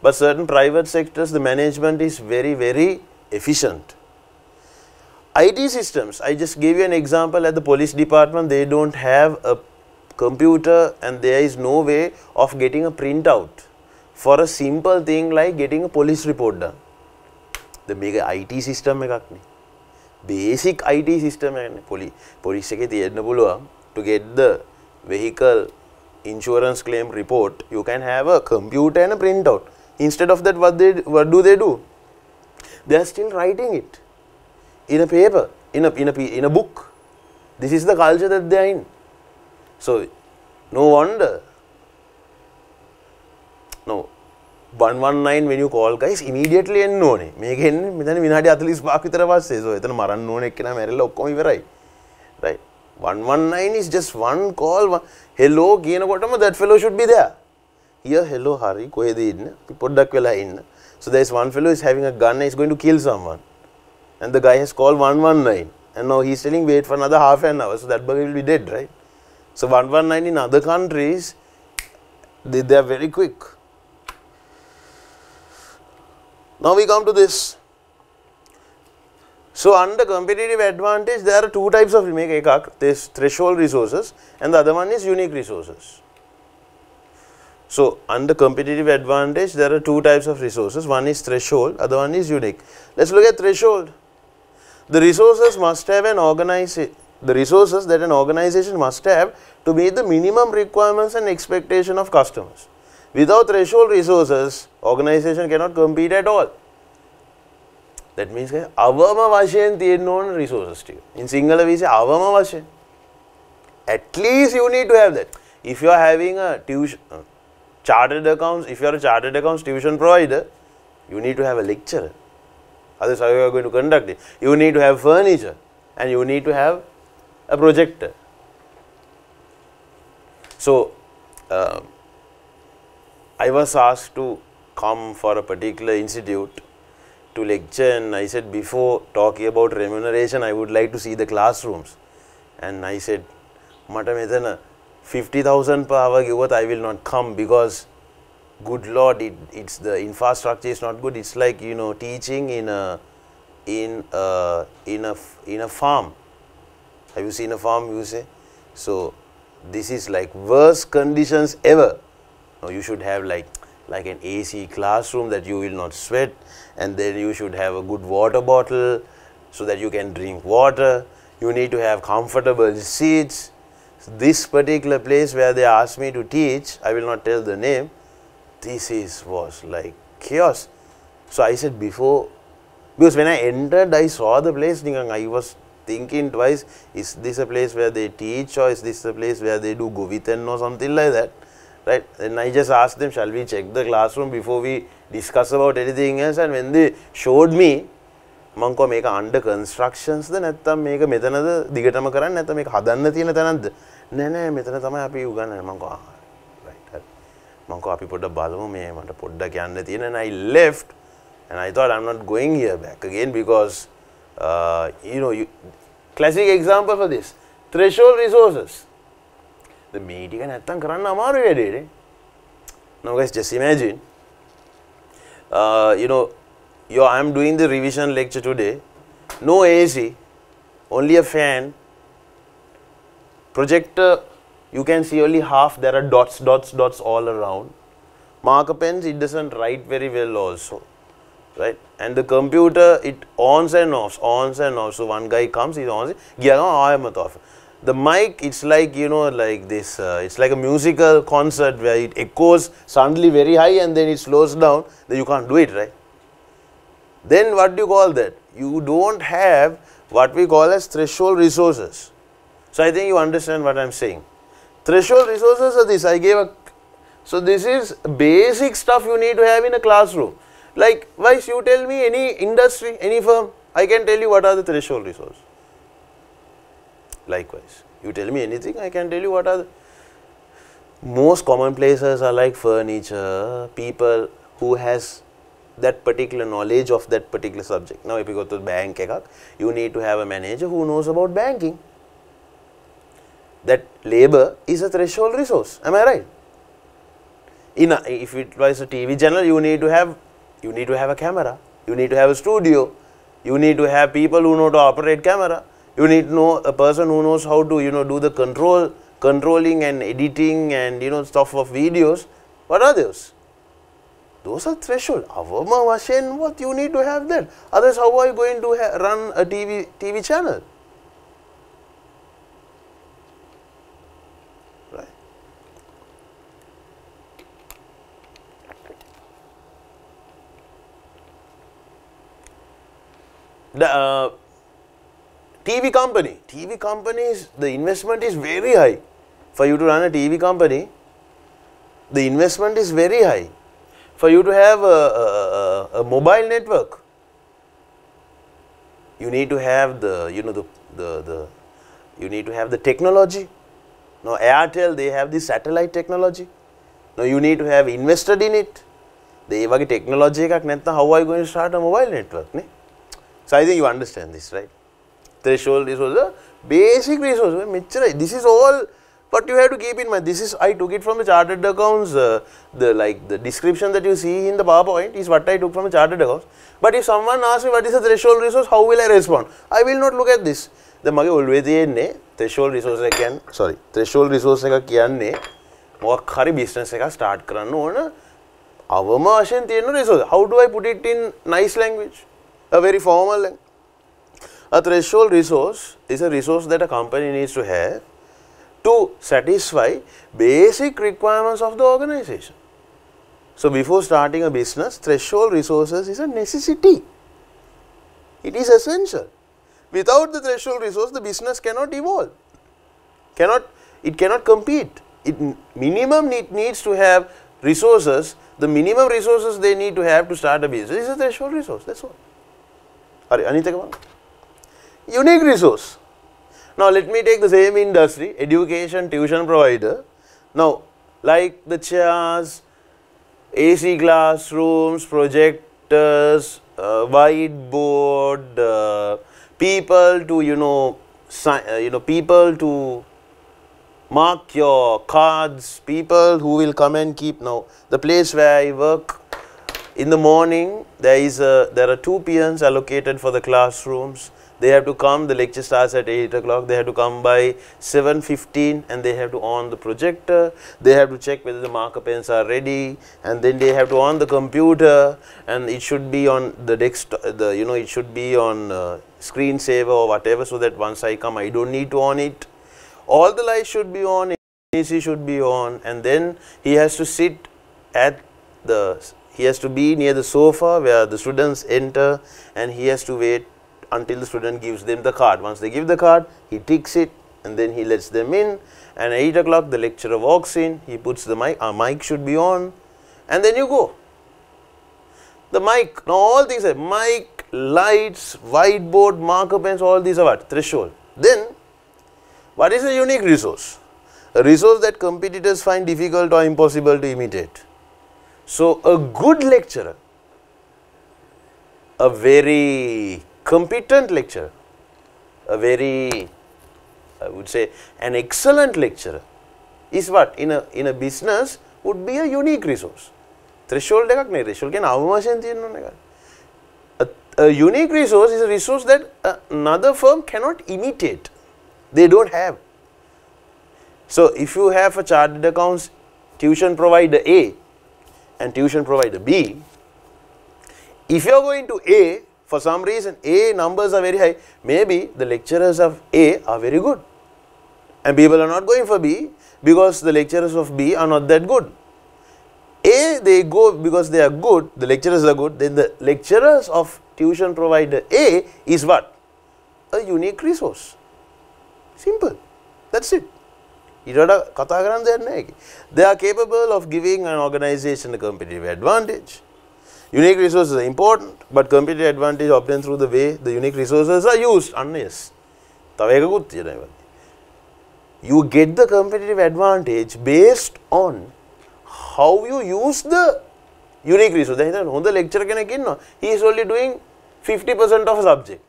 But certain private sectors, the management is very, very efficient. IT systems, I just gave you an example at the police department, they don't have a computer and there is no way of getting a printout for a simple thing like getting a police report done. The mega IT system basic IT system police police to get the vehicle insurance claim report you can have a computer and a printout instead of that what they what do they do they are still writing it in a paper, in a, in a, in a book. This is the culture that they are in. So, no wonder. No, 119 when you call guys immediately එන්න ඕනේ. මේක එන්නේ මෙතන විනාඩි 45ක් විතර පස්සේ. So එතන මරන්න ඕනේ එක්කෙනා මැරෙලා ඔක්කොම ඉවරයි. Right. 119 is just one call. Hello කියනකොටම that fellow should be there. here hello hari කොහෙද ඉන්න පොඩ්ඩක් වෙලා ඉන්න so there is one fellow is having a gun and is going to kill someone and the guy has called 119 and now he's telling wait for another half an hour so that boy will be dead right so 119 in other countries they, they are very quick now we come to this so under competitive advantage, there are two types of make ekak, this threshold resources and the other one is unique resources. So under competitive advantage, there are two types of resources. One is threshold, other one is unique. Let's look at threshold. The resources must have an organization, the resources that an organization must have to meet the minimum requirements and expectation of customers. Without threshold resources, organization cannot compete at all. that means අවම වශයෙන් තියෙන්න ඕන resources ටික. in sinhala we say අවම වශයෙන්. at least you need to have that. if you are having a tuition uh, chartered accounts if you are a chartered accounts tuition provider you need to have a lecturer otherwise how you are going to conduct it you need to have furniture and you need to have a projector so uh, i was asked to come for a particular institute to lecture and I said before talking about remuneration I would like to see the classrooms and I said මට මෙතන 50,000 per hour ගිව්වොත් I will not come because good lord it, it's the infrastructure is not good it's like you know teaching in a in a in a in a farm have you seen a farm you say so this is like worst conditions ever no, you should have like like an AC classroom that you will not sweat and then you should have a good water bottle so that you can drink water. You need to have comfortable seats. This particular place where they asked me to teach, I will not tell the name, this is was like chaos. So I said before, because when I entered, I saw the place, I was thinking twice, is this a place where they teach or is this a place where they do Goviten or something like that? Right? Then I just asked them, shall we check the classroom before we discuss about anything else? And when they showed me මංකෝ මේක අන්ඩ කන්ස්ට්‍රක්ෂන්ස්ද නැත්තම් මේක මෙතනද දිගටම කරන්න නැත මේක හදන්න තියෙන තැනද නැනෑ මෙතන තමයි අපි උගන්න මංකෝ මංකෝ අපි පොඩ බලමු මේ මට පොඩ්ඩක් යන්න තියෙන. I left. And I thought I'm not going here back again because uh, you know you, classic example for this. Threshold resources. the මේ ටික නැත්තම් කරන්න අමාරු වැඩේනේ now guys just imagine uh, you know, yo, I am doing the revision lecture today, no AC, only a fan, projector, you can see only half, there are dots, dots, dots all around. Marker pens, it doesn't write very well also, right? And the computer, it ons and offs, ons and offs. So one guy comes, he ons, yeah, I am off the mic it's like you know like this uh, it's like a musical concert where it echoes suddenly very high and then it slows down then you can't do it right? Then what do you call that? You don't have what we call as threshold resources. So i think you understand what i'm saying. Threshold resources are this i gave a so this is basic stuff you need to have in a classroom. Like vice you tell me any industry any firm i can tell you what are the threshold resources likewise. You tell me anything, I can tell you what are the most common places are like furniture, people who has that particular knowledge of that particular subject. Now, if you go to bank, you need to have a manager who knows about banking. That labor is a threshold resource. Am I right? In a, if it was a TV channel, you need to have you need to have a camera. You need to have a studio. You need to have people who know to operate camera you need to know a person who knows how to you know do the control controlling and editing and you know stuff of videos what are those? Those are threshold. Avama vashen what? You need to have that. Otherwise how are you going to run a tv tv channel? Right. The uh, TV company, TV companies, the investment is very high. For you to run a TV company, the investment is very high. For you to have a, a, a, mobile network, you need to have the, you know, the, the, the, you need to have the technology. Now, Airtel, they have the satellite technology. Now you need to have invested in it. The වගේ technology එකක් නැත්නම් how are you going to start a mobile network නේ? So I think you understand this, right? Threshold is also basic resource. මෙච්චර this is all what you have to keep in mind. This is I took it from the chartered accounts. Uh, the like the description that you see in the PowerPoint is what I took from the chartered accounts. But if someone asks me what is the threshold resource, how will I respond? I will not look at this. The මගේ ඔල්වේ තියෙන්නේ threshold resource එක කියන්නේ sorry threshold resource එක කියන්නේ මොකක් හරි business එකක් start කරන්න ඕන අවම වශයෙන් තියෙන resource. How do I put it in nice language? A very formal language. A threshold resource is a resource that a company needs to have to satisfy basic requirements of the organization. So, before starting a business, threshold resources is a necessity. It is essential. Without the threshold resource, the business cannot evolve, cannot, it cannot compete. It minimum it needs to have resources, the minimum resources they need to have to start a business is a threshold resource, that is all. Anita, unique resource. Now, let me take the same industry, education, tuition provider. Now, like the chairs, AC classrooms, projectors, uh, whiteboard, uh, people to you know, uh, you know people to mark your cards, people who will come and keep now the place where I work in the morning there is a there are two peons allocated for the classrooms they have to come the lecture starts at 8 o'clock. They have to come by 7.15 and they have to on the projector. They have to check whether the marker pens are ready and then they have to on the computer and it should be on the desktop the you know it should be on uh, screensaver or whatever so that once I come I don't need to on it. All the lights should be on AC should be on and then he has to sit at the he has to be near the sofa where the students enter and he has to wait until the student gives them the card. Once they give the card, he ticks it and then he lets them in and at 8 o'clock the lecturer walks in, he puts the mic, our mic should be on and then you go. The mic, now all things are mic, lights, whiteboard, marker pens, all these are what? Threshold. Then, what is a unique resource? A resource that competitors find difficult or impossible to imitate. So, a good lecturer, a very competent lecturer, a very, I would say, an excellent lecturer is what in a in a business would be a unique resource. Threshold එකක් නේ threshold කියන්නේ අවමශයෙන් තියෙන ඕන A unique resource is a resource that another firm cannot imitate. They don't have. So if you have a chartered accounts tuition provider A and tuition provider B, if you are going to A for some reason A numbers are very high, maybe the lecturers of A are very good and people are not going for B because the lecturers of B are not that good. A they go because they are good, the lecturers are good, then the lecturers of tuition provider A is what? A unique resource. Simple. That's it. They are capable of giving an organization a competitive advantage. Unique resources are important, but competitive advantage obtained through the way the unique resources are used. Unless, you get the competitive advantage based on how you use the unique resource. දැන් හිතන්න හොඳ lecturer කෙනෙක් ඉන්නවා. He is only doing 50% of a subject.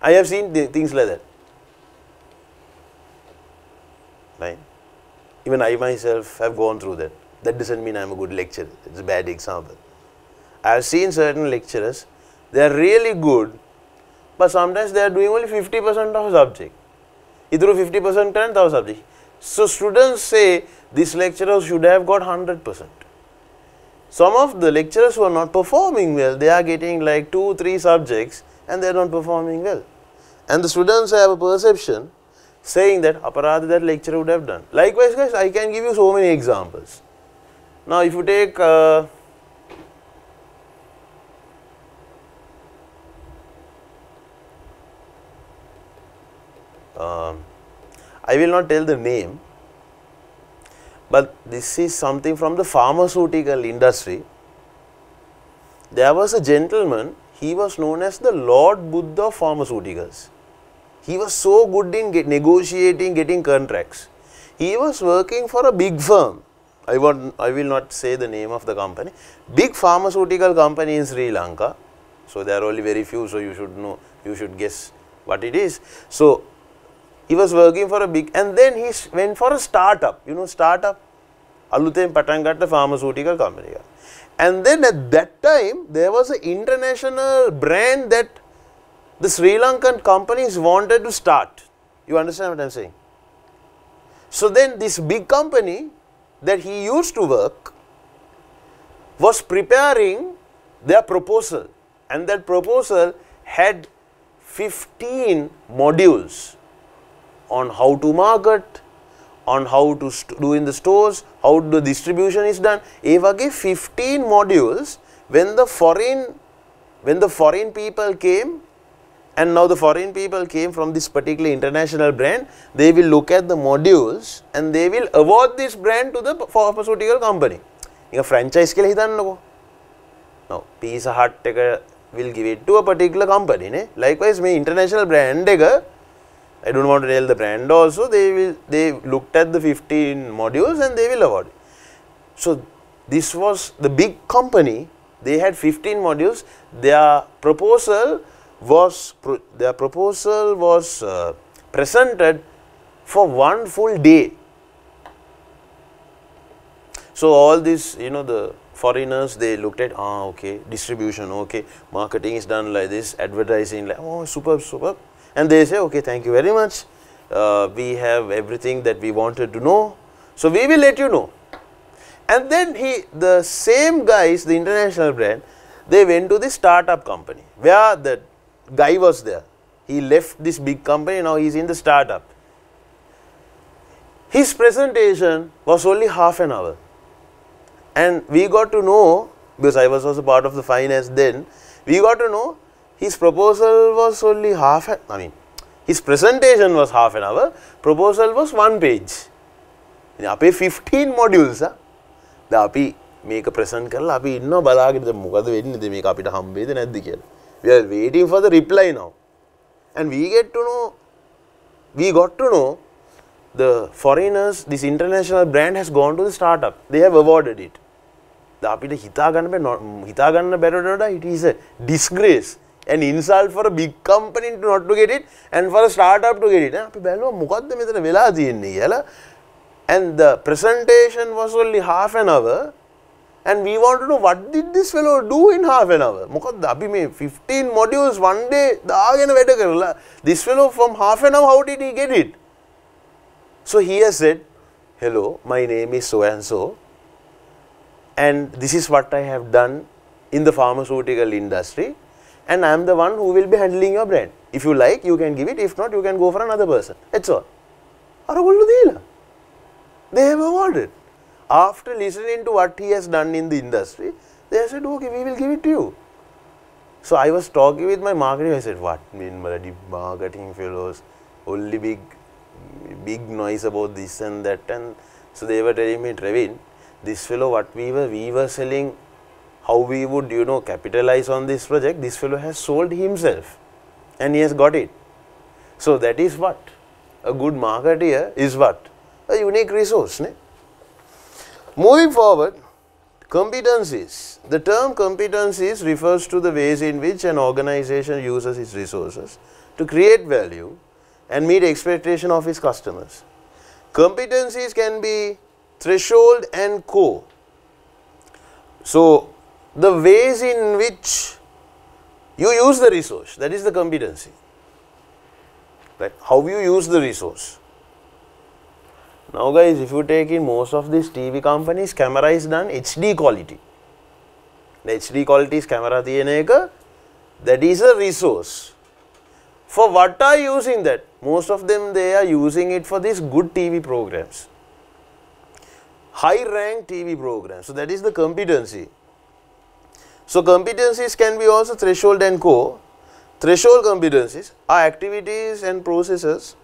I have seen things like that. Right? Even I myself have gone through that. That doesn't mean I am a good lecturer. It's a bad example. I have seen certain lecturers, they are really good, but sometimes they are doing only 50% of a subject. Either 50% tenth of subject. So students say this lecturer should have got 100%. Some of the lecturers who are not performing well, they are getting like 2, 3 subjects and they are not performing well. And the students have a perception saying that aparadha that lecturer would have done. Likewise guys, I can give you so many examples. Now if you take uh, uh, I will not tell the name, but this is something from the pharmaceutical industry. There was a gentleman, he was known as the Lord Buddha of pharmaceuticals. He was so good in get negotiating, getting contracts. He was working for a big firm, I want I will not say the name of the company. Big pharmaceutical company in Sri Lanka. So there are only very few. So you should know. You should guess what it is. So he was working for a big and then he went for a startup. You know startup Aluten Patangat the pharmaceutical company. And then at that time there was an international brand that the Sri Lankan companies wanted to start. You understand what I am saying? So then this big company that he used to work was preparing their proposal. And that proposal had 15 modules on how to market, on how to do in the stores, how the distribution is done. A 15 modules when the foreign when the foreign people came and now the foreign people came from this particular international brand, they will look at the modules and they will award this brand to the pharmaceutical company. a franchise කියලා හිතන්නකෝ. Now Pizza Hut එක will give it to a particular company නේ. Likewise මේ international brand එක I don't want to tell the brand also they will they looked at the 15 modules and they will award. So this was the big company they had 15 modules their proposal was their proposal was uh, presented for one full day. So all this you know the foreigners they looked at ah okay distribution okay marketing is done like this advertising like oh superb superb and they say okay thank you very much uh, we have everything that we wanted to know so we will let you know and then he the same guys the international brand they went to the startup company where the guy was there. He left this big company, now he is in the startup. His presentation was only half an hour. And we got to know, because I was also part of the finance then, we got to know his proposal was only half, an, I mean, his presentation was half an hour, proposal was one page. අපේ 15 modules ද අපි මේක present කරලා අපි ඉන්නවා බලාගෙන මොකද වෙන්නේ මේක අපිට හම්බෙයිද නැද්ද කියලා. We are waiting for the reply now. And we get to know, we got to know the foreigners, this international brand has gone to the startup. They have awarded it. අපිට හිතාගන්න හිතාගන්න බැරට it is a disgrace an insult for a big company to not to get it and for a startup to get it අපි බැලුවා මොකද්ද මෙතන වෙලා තියෙන්නේ කියලා and the presentation was only half an hour and we want to know what did this fellow do in half an hour මොකක්ද අපි මේ 15 modules one day දාගෙන වැඩ කරලා this fellow from half an hour how did he get it so he has said hello my name is so and so and this is what i have done in the pharmaceutical industry and i am the one who will be handling your brand if you like you can give it if not you can go for another person that's all අරගොල්ලෝ දීලා they have awarded after listening to what he has done in the industry, they said, okay, we will give it to you. So I was talking with my marketing, I said, what mean bloody marketing fellows, only big, big noise about this and that. And so they were telling me, Trevin, this fellow, what we were, we were selling, how we would, you know, capitalize on this project, this fellow has sold himself and he has got it. So that is what? A good marketeer is what? A unique resource. Ne? Moving forward, competencies. The term competencies refers to the ways in which an organization uses its resources to create value and meet expectation of its customers. Competencies can be threshold and core. So, the ways in which you use the resource, that is the competency. Right? How you use the resource. Now guys, if you take in most of these TV companies, camera is done HD quality. The HD quality is camera තියෙන that is a resource. For what are you using that? Most of them they are using it for these good TV programs. High rank TV programs. So that is the competency. So competencies can be also threshold and core. Threshold competencies are activities and processes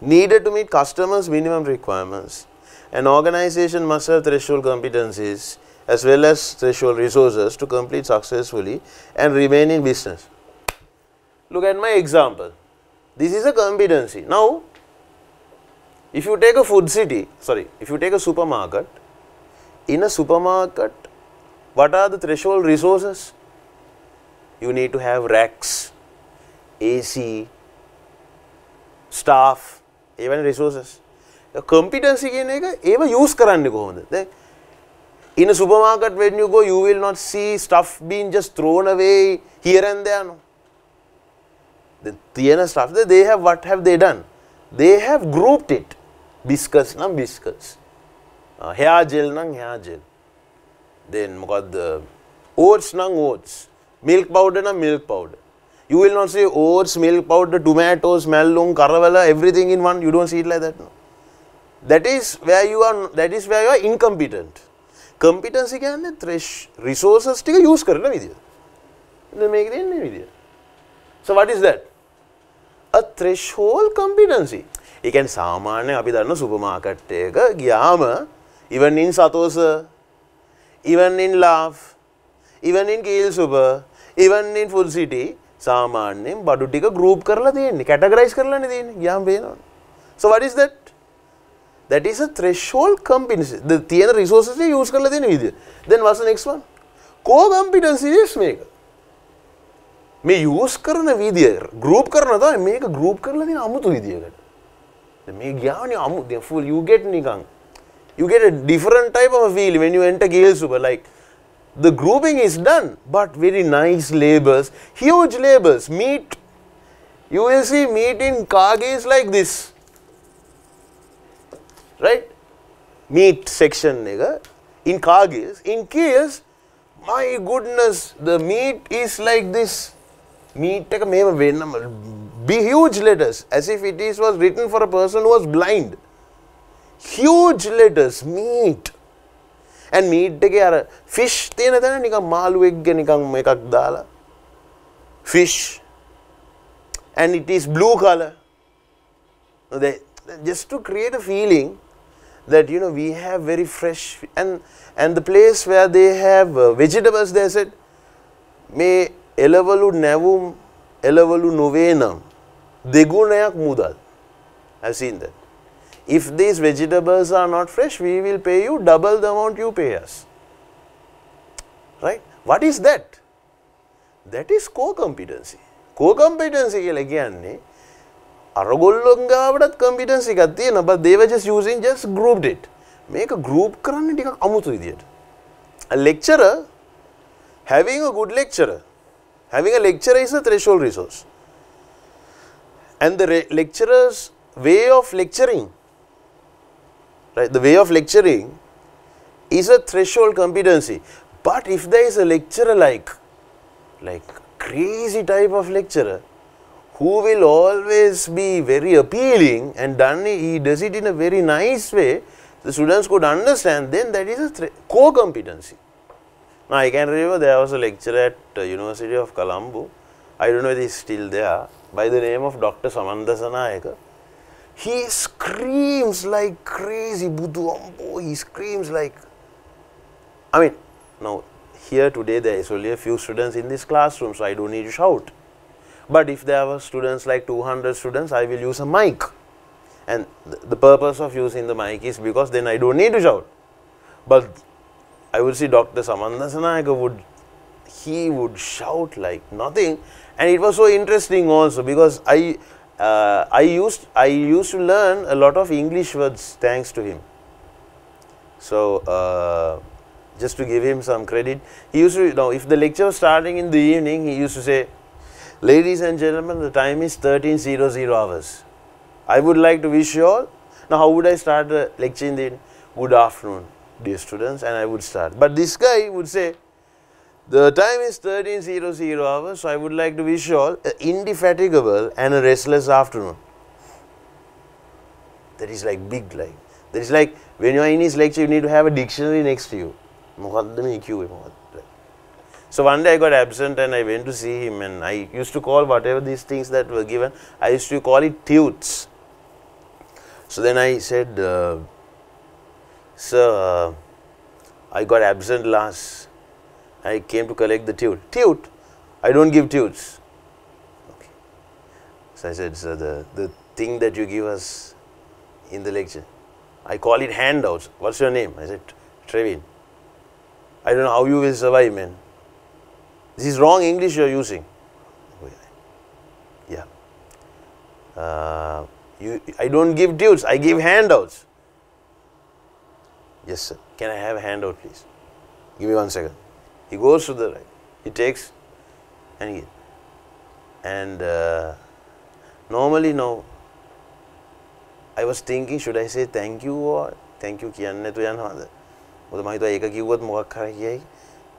needed to meet customers minimum requirements. An organization must have threshold competencies as well as threshold resources to complete successfully and remain in business. Look at my example. This is a competency. Now, if you take a food city, sorry, if you take a supermarket, in a supermarket, what are the threshold resources? You need to have racks, AC, staff, එවැනි resources. competency කියන එක ඒව use කරන්නේ කොහොමද? දැන් in a supermarket when you go you will not see stuff being just thrown away here and there no. The තියෙන stuff that they have what have they done? They have grouped it. Biscuits නම් biscuits. Uh, hair gel නම් hair gel. Then මොකද්ද oats නම් oats. Milk powder නම් milk powder. You will not say oats, milk powder, tomatoes, melon, caravella, everything in one. You don't see it like that. No. That is where you are. That is where you are incompetent. Competency කියන්නේ thresh resources ටික use කරන විදිය. දැන් මේක දෙන්නේ විදිය. So what is that? A threshold competency. ඒ කියන්නේ සාමාන්‍යයෙන් අපි දන්න සුපර් මාකට් එක ගියාම even in Satosa, even in Love, even in Keel Super, even in Food City, සාමාන්‍යයෙන් බඩු ටික ගෲප් කරලා තියෙන්නේ කැටගරයිස් කරලානේ තියෙන්නේ ගියාම පේනවනේ so what is that? That is a threshold competency the තියෙන resources එක use කරලා තියෙන විදිය. Then what's the next one? Core competency is මේක. මේ use කරන විදිය group කරන තමයි මේක group කරලා තියෙන අමුතු විදියකට. දැන් මේ ගියානේ අමු දැන් full you get නිකන්. You get a different type of a feel when you enter Gale Super like the grouping is done, but very nice labels, huge labels. Meat, you will see meat in Kage like this, right? Meat section, nigga. In Kage, in Kias, my goodness, the meat is like this. Meat, take a be huge letters, as if it is was written for a person who was blind Huge letters, meat. And meet එක අර fish තියෙන තැන නිකන් මාළුවෙක්ග නිකන් එකක් දාලා fish and it is blue color they, just to create a feeling that you know we have very fresh and and the place where they have uh, vegetables they said මේ එලවලු නැවුම් එලවලු නොවේ නම් දෙගුණයක් මුදල් I've seen that if these vegetables are not fresh, we will pay you double the amount you pay us. Right? What is that? That is core competency. Co-competency කියලා කියන්නේ අරගොල්ලොන්ගාවටත් කම්පිටන්සි එකක් තියෙන but they were just using just grouped it. Make a group කරන්න ටිකක් අමුතු A lecturer having a good lecturer having a lecturer is a threshold resource and the lecturer's way of lecturing right? The way of lecturing is a threshold competency. But if there is a lecturer like, like crazy type of lecturer, who will always be very appealing and done, he does it in a very nice way, the students could understand, then that is a core competency. Now, I can remember there was a lecturer at uh, University of Colombo, I don't know if he is still there, by the name of Dr. Samantha Sanayaka. He screams like crazy, Buddhu Ambo, he screams like, I mean, now here today there is only a few students in this classroom, so I don't need to shout. But if there were students like 200 students, I will use a mic. And th the purpose of using the mic is because then I don't need to shout. But I will see Dr. Samantha Sanayaka would, he would shout like nothing. And it was so interesting also because I, uh, I used I used to learn a lot of English words thanks to him. So uh, just to give him some credit, he used to you know if the lecture was starting in the evening, he used to say, "Ladies and gentlemen, the time is 13:00 hours. I would like to wish you all." Now, how would I start the lecture in the good afternoon, dear students, and I would start. But this guy would say, the time is 13.00 hours, so I would like to wish you all an indefatigable and a restless afternoon. That is like big like. That is like when you are in his lecture, you need to have a dictionary next to you. So one day I got absent and I went to see him and I used to call whatever these things that were given, I used to call it tutes. So then I said, uh, Sir, uh, I got absent last I came to collect the tute. Tute? I don't give tutes. Okay. So I said, so the, the thing that you give us in the lecture. I call it handouts. What's your name? I said, Trevin. I don't know how you will survive, man. This is wrong English you're using. Yeah. Uh, you, I don't give tutes, I give handouts. Yes, sir. Can I have a handout, please? Give me one second. He goes to the right. He takes and he, and uh, normally no. I was thinking, should I say thank you or thank you කියන්න නැතු යනවාද? මොකද මම හිතුවා ඒක කිව්වොත් මොකක් හරි කියයි.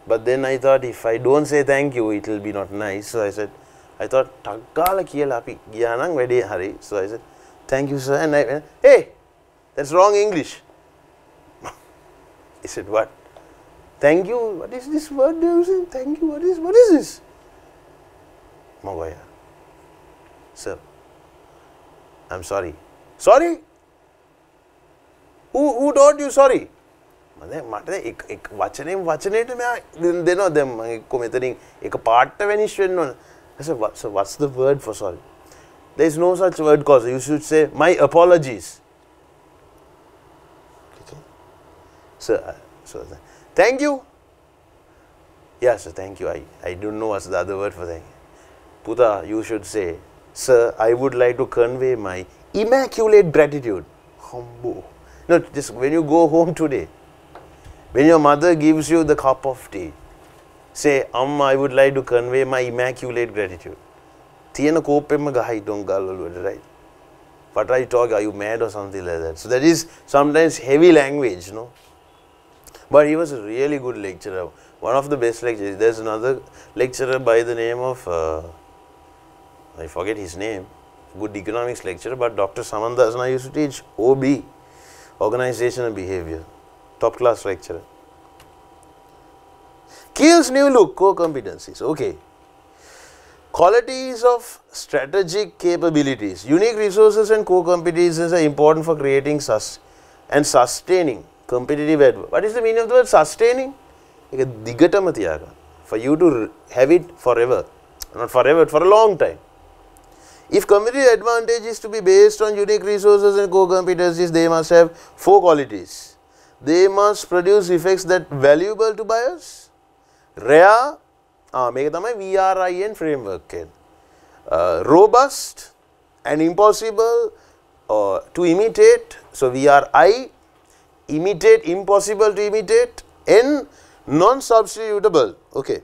But then I thought if I don't say thank you, it will be not nice. So I said, I thought ටක් ගාලා කියලා අපි ගියා නම් වැඩේ හරි. So I said, thank you sir. And I went, hey, that's wrong English. he said, what? Thank you. What is this word you're using? Thank you. What is what is this? Magoya. Sir, I'm sorry. Sorry? Who who told you sorry? මද මට එක් වචනයෙන් වචනයට මෙයා දෙනවා දැම් එක්කො මෙතනින් එක පාට්ට වැනිශ් වෙන්න ඕන so what's the word for sorry there is no such word cause you should say my apologies okay. so, uh, so thank you yes sir, thank you I, I don't know what's the other word for thank you Puta you should say sir I would like to convey my immaculate gratitude humble no just when you go home today when your mother gives you the cup of tea, say, Amma, I would like to convey my immaculate gratitude. තියෙන කෝපෙම ගහයි Don ගල්වලුවට right what are you talking are you mad or something like that so that is sometimes heavy language no but he was a really good lecturer one of the best lecturers there's another lecturer by the name of uh, I forget his name good economics lecturer but Dr. Samandasana used to teach OB organizational behavior top class lecturer. Keells new look, core competencies, okay. Qualities of strategic capabilities, unique resources and core competencies are important for creating sus and sustaining competitive advantage. What is the meaning of the word sustaining? For you to have it forever, not forever, for a long time. If competitive advantage is to be based on unique resources and core competencies, they must have four qualities they must produce effects that valuable to buyers rare ah මේක තමයි VRIN framework එක uh, robust and impossible uh, to imitate so VRI imitate impossible to imitate N non substitutable okay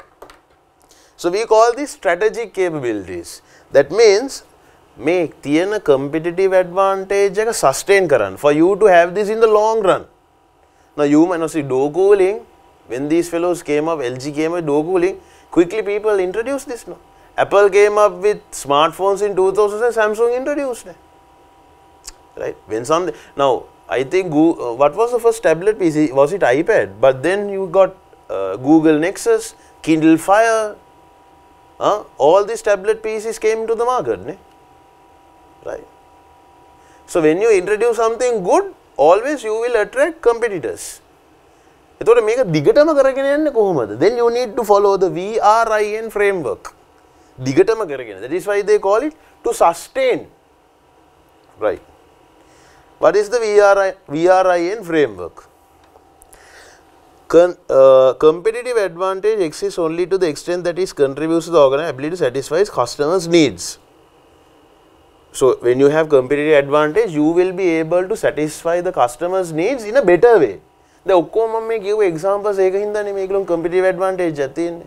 so we call these strategic capabilities that means make තියෙන competitive advantage එක sustain කරන්න for you to have this in the long run now you might not see door cooling, when these fellows came up, LG came with door cooling, quickly people introduced this now. Apple came up with smartphones in 2000 and Samsung introduced it. Right? When some, now I think Google, uh, what was the first tablet PC? Was it iPad? But then you got uh, Google Nexus, Kindle Fire, uh, all these tablet PCs came to the market. Ne? Right? So when you introduce something good, always you will attract competitors. එතකොට මේක දිගටම කරගෙන යන්නේ කොහොමද? Then you need to follow the VRIN framework. දිගටම කරගෙන. That is why they call it to sustain. Right. What is the VRI, VRIN framework? Con, uh, competitive advantage exists only to the extent that it contributes to the organizer's ability to satisfy its customers' needs. So, when you have competitive advantage, you will be able to satisfy the customer's needs in a better way. The ඔක්කොම may give examples ඒක competitive advantage එකක්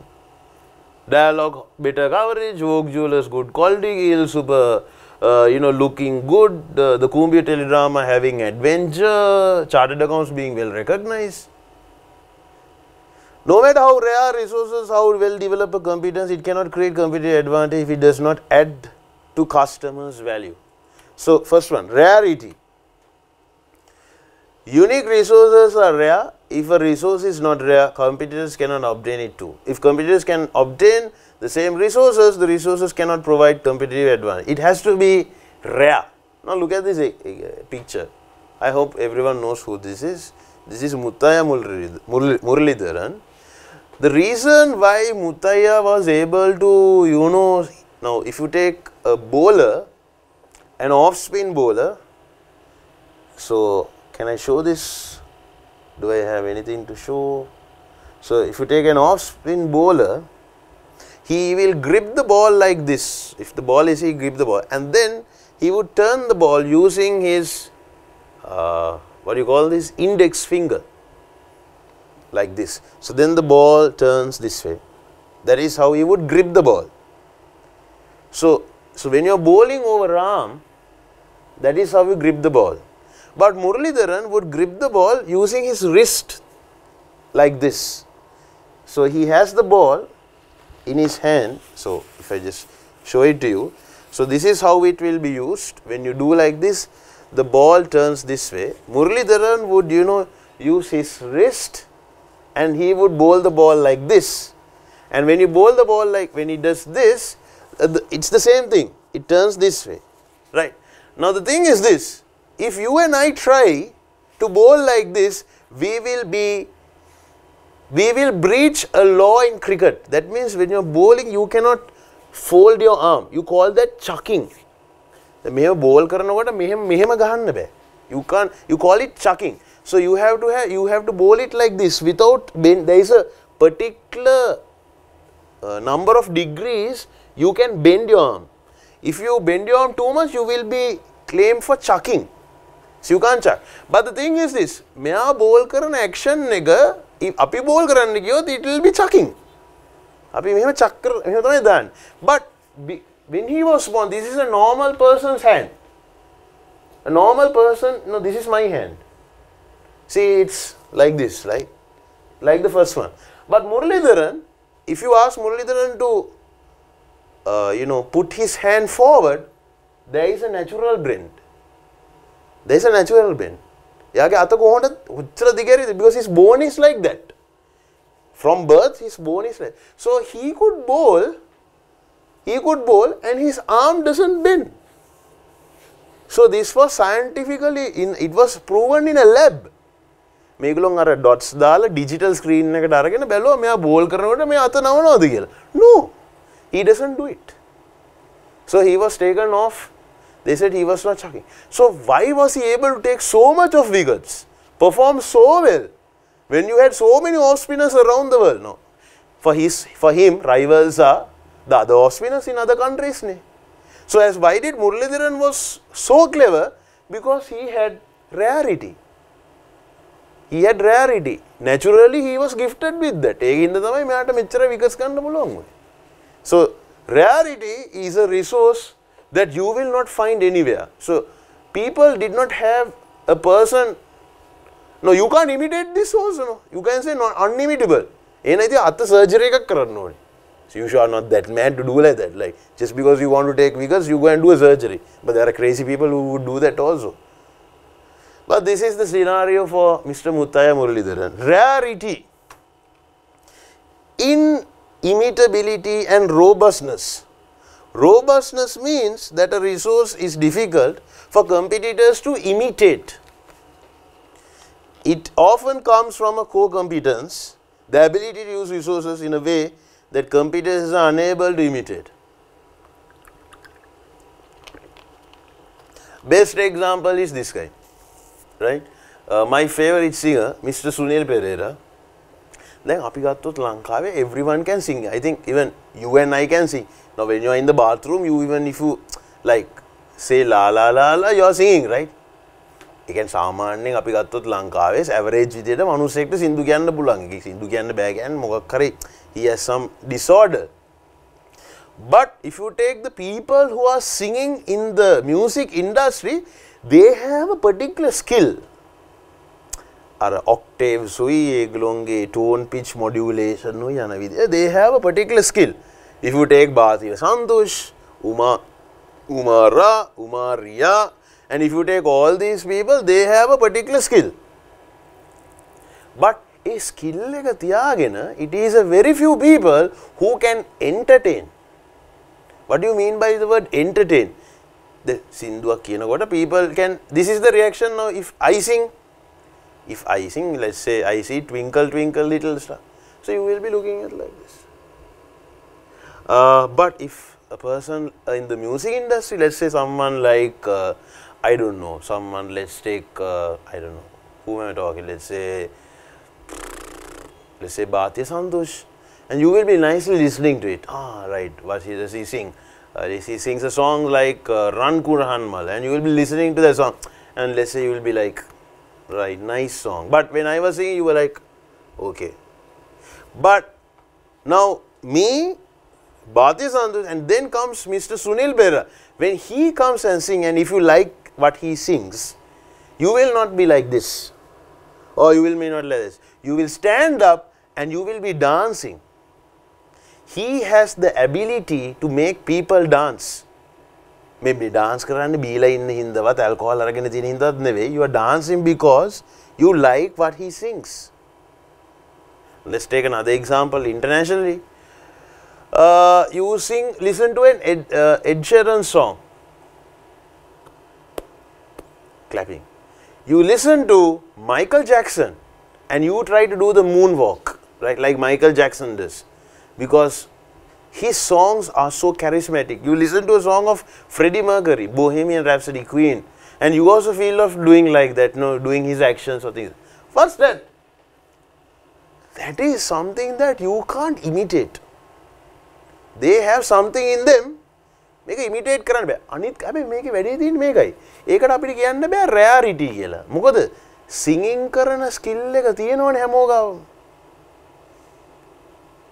Dialog, better coverage, Vogue jewelers, good quality, Keells, Super uh, you know looking good, uh, the Kumbio teledrama having adventure, chartered accounts being well recognized. No matter how rare resources, how well developed a competence, it cannot create competitive advantage if it does not add to customers value. So, first one rarity. Unique resources are rare. If a resource is not rare, competitors cannot obtain it too. If competitors can obtain the same resources, the resources cannot provide competitive advantage. It has to be rare. Now, look at this uh, uh, picture. I hope everyone knows who this is. This is Muttiah Muralidharan. The reason why Muttiah was able to, you know, now if you take a bowler, an off spin bowler, So, can I show this? Do I have anything to show? So, if you take an off spin bowler, he will grip the ball like this. If the ball is he grip the ball and then he would turn the ball using his uh, what do you call this index finger like this. So, then the ball turns this way that is how he would grip the ball. So, so when you are bowling over arm that is how you grip the ball. But Muralidharan would grip the ball using his wrist like this. So, he has the ball in his hand. So, if I just show it to you. So, this is how it will be used. When you do like this, the ball turns this way. Muralidharan would, you know, use his wrist and he would bowl the ball like this. And when you bowl the ball like, when he does this, uh, the, it's the same thing. It turns this way, right. Now, the thing is this, if you and I try to bowl like this, we will be we will breach a law in cricket. That means when you are bowling, you cannot fold your arm. You call that chucking. මෙහෙම ball කරනකොට මෙහෙම මෙහෙම ගහන්න බෑ. You can't you call it chucking. So you have to have you have to bowl it like this without bend. There is a particular uh, number of degrees you can bend your arm. If you bend your arm too much, you will be claimed for chucking. So you can't chuck. But the thing is this, මෙයා ball කරන action එක අපි ball කරන්න ගියොත් it will be chucking. අපි මෙහෙම chuck කර මෙහෙම තමයි දාන්නේ. But when he was born, this is a normal person's hand. A normal person, no, this is my hand. See, it's like this, right? Like the first one. But Muralidharan, if you ask Muralidharan to, uh, you know, put his hand forward, there is a natural bend. There is a natural bend. එයාගේ අත කොහොමද උච්චර දිගේරිද because his bone is like that from birth his bone is like so he could bowl he could bowl and his arm doesn't bend so this was scientifically in it was proven in a lab මේගොල්ලොන් අර dots දාලා digital screen එකට අරගෙන බැලුවා මෙයා ball කරනකොට මේ අත නවනවද කියලා no he doesn't do it so he was taken off they said he was not chucking. So why was he able to take so much of wickets, perform so well, when you had so many off spinners around the world? No. For, his, for him, rivals are the other off spinners in other countries. Ne? So as why did Muralidharan was so clever? Because he had rarity. He had rarity. Naturally, he was gifted with that. ඒකින්ද තමයි මෙයාට මෙච්චර විකස් ගන්න පුළුවන් So, rarity is a resource that you will not find anywhere. So, people did not have a person, no, you can't imitate this also, no. you can say not unimitable. surgery So, you are not that man to do like that, like just because you want to take wiggles, you go and do a surgery. But there are crazy people who would do that also. But this is the scenario for Mr. Muttiah Muralidharan. Rarity, inimitability and robustness Robustness means that a resource is difficult for competitors to imitate. It often comes from a core competence, the ability to use resources in a way that competitors are unable to imitate. Best example is this guy, right? Uh, my favorite singer, Mr. Sunil Perera. Then, Apigatot everyone can sing. I think even you and I can sing. Now when you are in the bathroom, you even if you like say la la la la, you are singing, right? එකන් සාමාන්‍යයෙන් අපි ගත්තොත් ලංකාවේ average විදියට මනුස්සෙක්ට සින්දු කියන්න පුළුවන්. ඒක සින්දු කියන්න බෑ කියන්නේ මොකක් හරි he has some disorder. But if you take the people who are singing in the music industry, they have a particular skill. අර ඔක්ටේව් සුයි ඒගලොන්ගේ ටෝන් පිච් මොඩියුලේෂන් යන විදිය they have a particular skill. If you take Bhathiya Santosh, Uma, Umara, Umaria, and if you take all these people, they have a particular skill. But a skill එක තියාගෙන it is a very few people who can entertain. What do you mean by the word entertain? The සින්දුවක් කියනකොට people can this is the reaction now if I sing if I sing let's say I see twinkle twinkle little star so you will be looking at like this uh, but if a person in the music industry, let's say someone like uh, I don't know, someone, let's take, uh, I don't know, who am I talking, let's say, let's say Bathiya Santhush, and you will be nicely listening to it. Ah, right, what he does he sing? Uh, he sings a song like uh, Ran Kurhanmal, and you will be listening to that song, and let's say you will be like, right, nice song. But when I was singing, you were like, okay. But now, me, Bhati Sandhu and then comes Mr. Sunil Perera. When he comes and sings and if you like what he sings, you will not be like this or you will be not like this. You will stand up and you will be dancing. He has the ability to make people dance. Maybe dance කරන්න බීලා ඉන්න හින්දවත් alcohol අරගෙන තියෙන හින්දවත් neve. You are dancing because you like what he sings. Let's take another example internationally uh, you sing listen to an Ed, uh, Ed Sheeran song clapping you listen to Michael Jackson and you try to do the moonwalk right like Michael Jackson does because his songs are so charismatic. You listen to a song of Freddie Mercury, Bohemian Rhapsody, Queen, and you also feel of doing like that, you know, doing his actions or things. What's that? That is something that you can't imitate. They have something in them මේක imitate කරන්න බෑ අනිත් හැබැයි මේකේ වැඩේ තියෙන්නේ මේකයි. ඒකට අපිට කියන්න බෑ රෑරිටි කියලා. මොකද සිංගින් කරන ස්කිල් එක තියෙනවනේ හැමෝගාවම.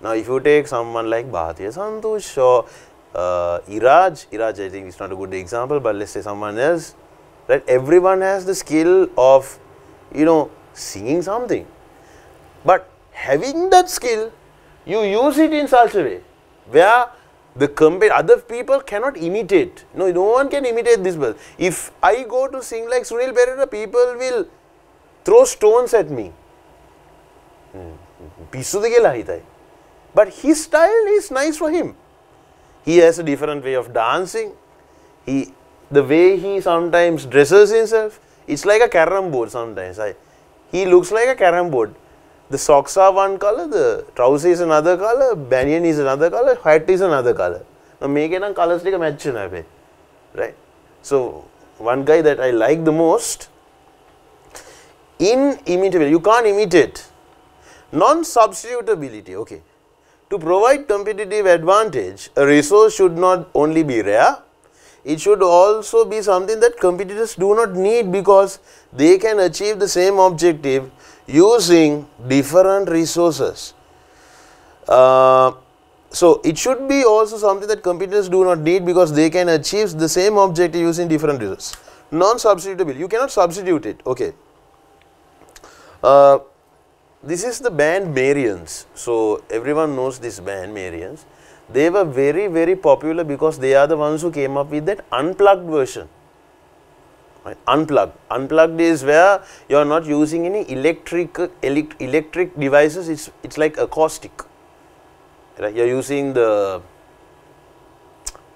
Now, if you take someone like Bhatya Santosh or uh, Iraj, Iraj I think is not a good example, but let's say someone else, right? Everyone has the skill of, you know, singing something. But having that skill, you use it in such a way where the other people cannot imitate. No, no one can imitate this But If I go to sing like Sunil Perera, people will throw stones at me. Hmm. But his style is nice for him. He has a different way of dancing. He, the way he sometimes dresses himself, it's like a carom board sometimes. I, he looks like a carom board the socks are one color, the trouser is another color, banyan is another color, hat is another color. Now make it colors like a match right? So one guy that I like the most, inimitable, you can't imitate. Non-substitutability, okay. To provide competitive advantage, a resource should not only be rare, it should also be something that competitors do not need because they can achieve the same objective using different resources. Uh, so, it should be also something that computers do not need because they can achieve the same objective using different resources. Non-substitutable, you cannot substitute it, okay. Uh, this is the band Marians. So, everyone knows this band Marians. They were very, very popular because they are the ones who came up with that unplugged version. Unplugged. Unplugged is where you are not using any electric elect, electric devices. It's it's like acoustic. Right? You are using the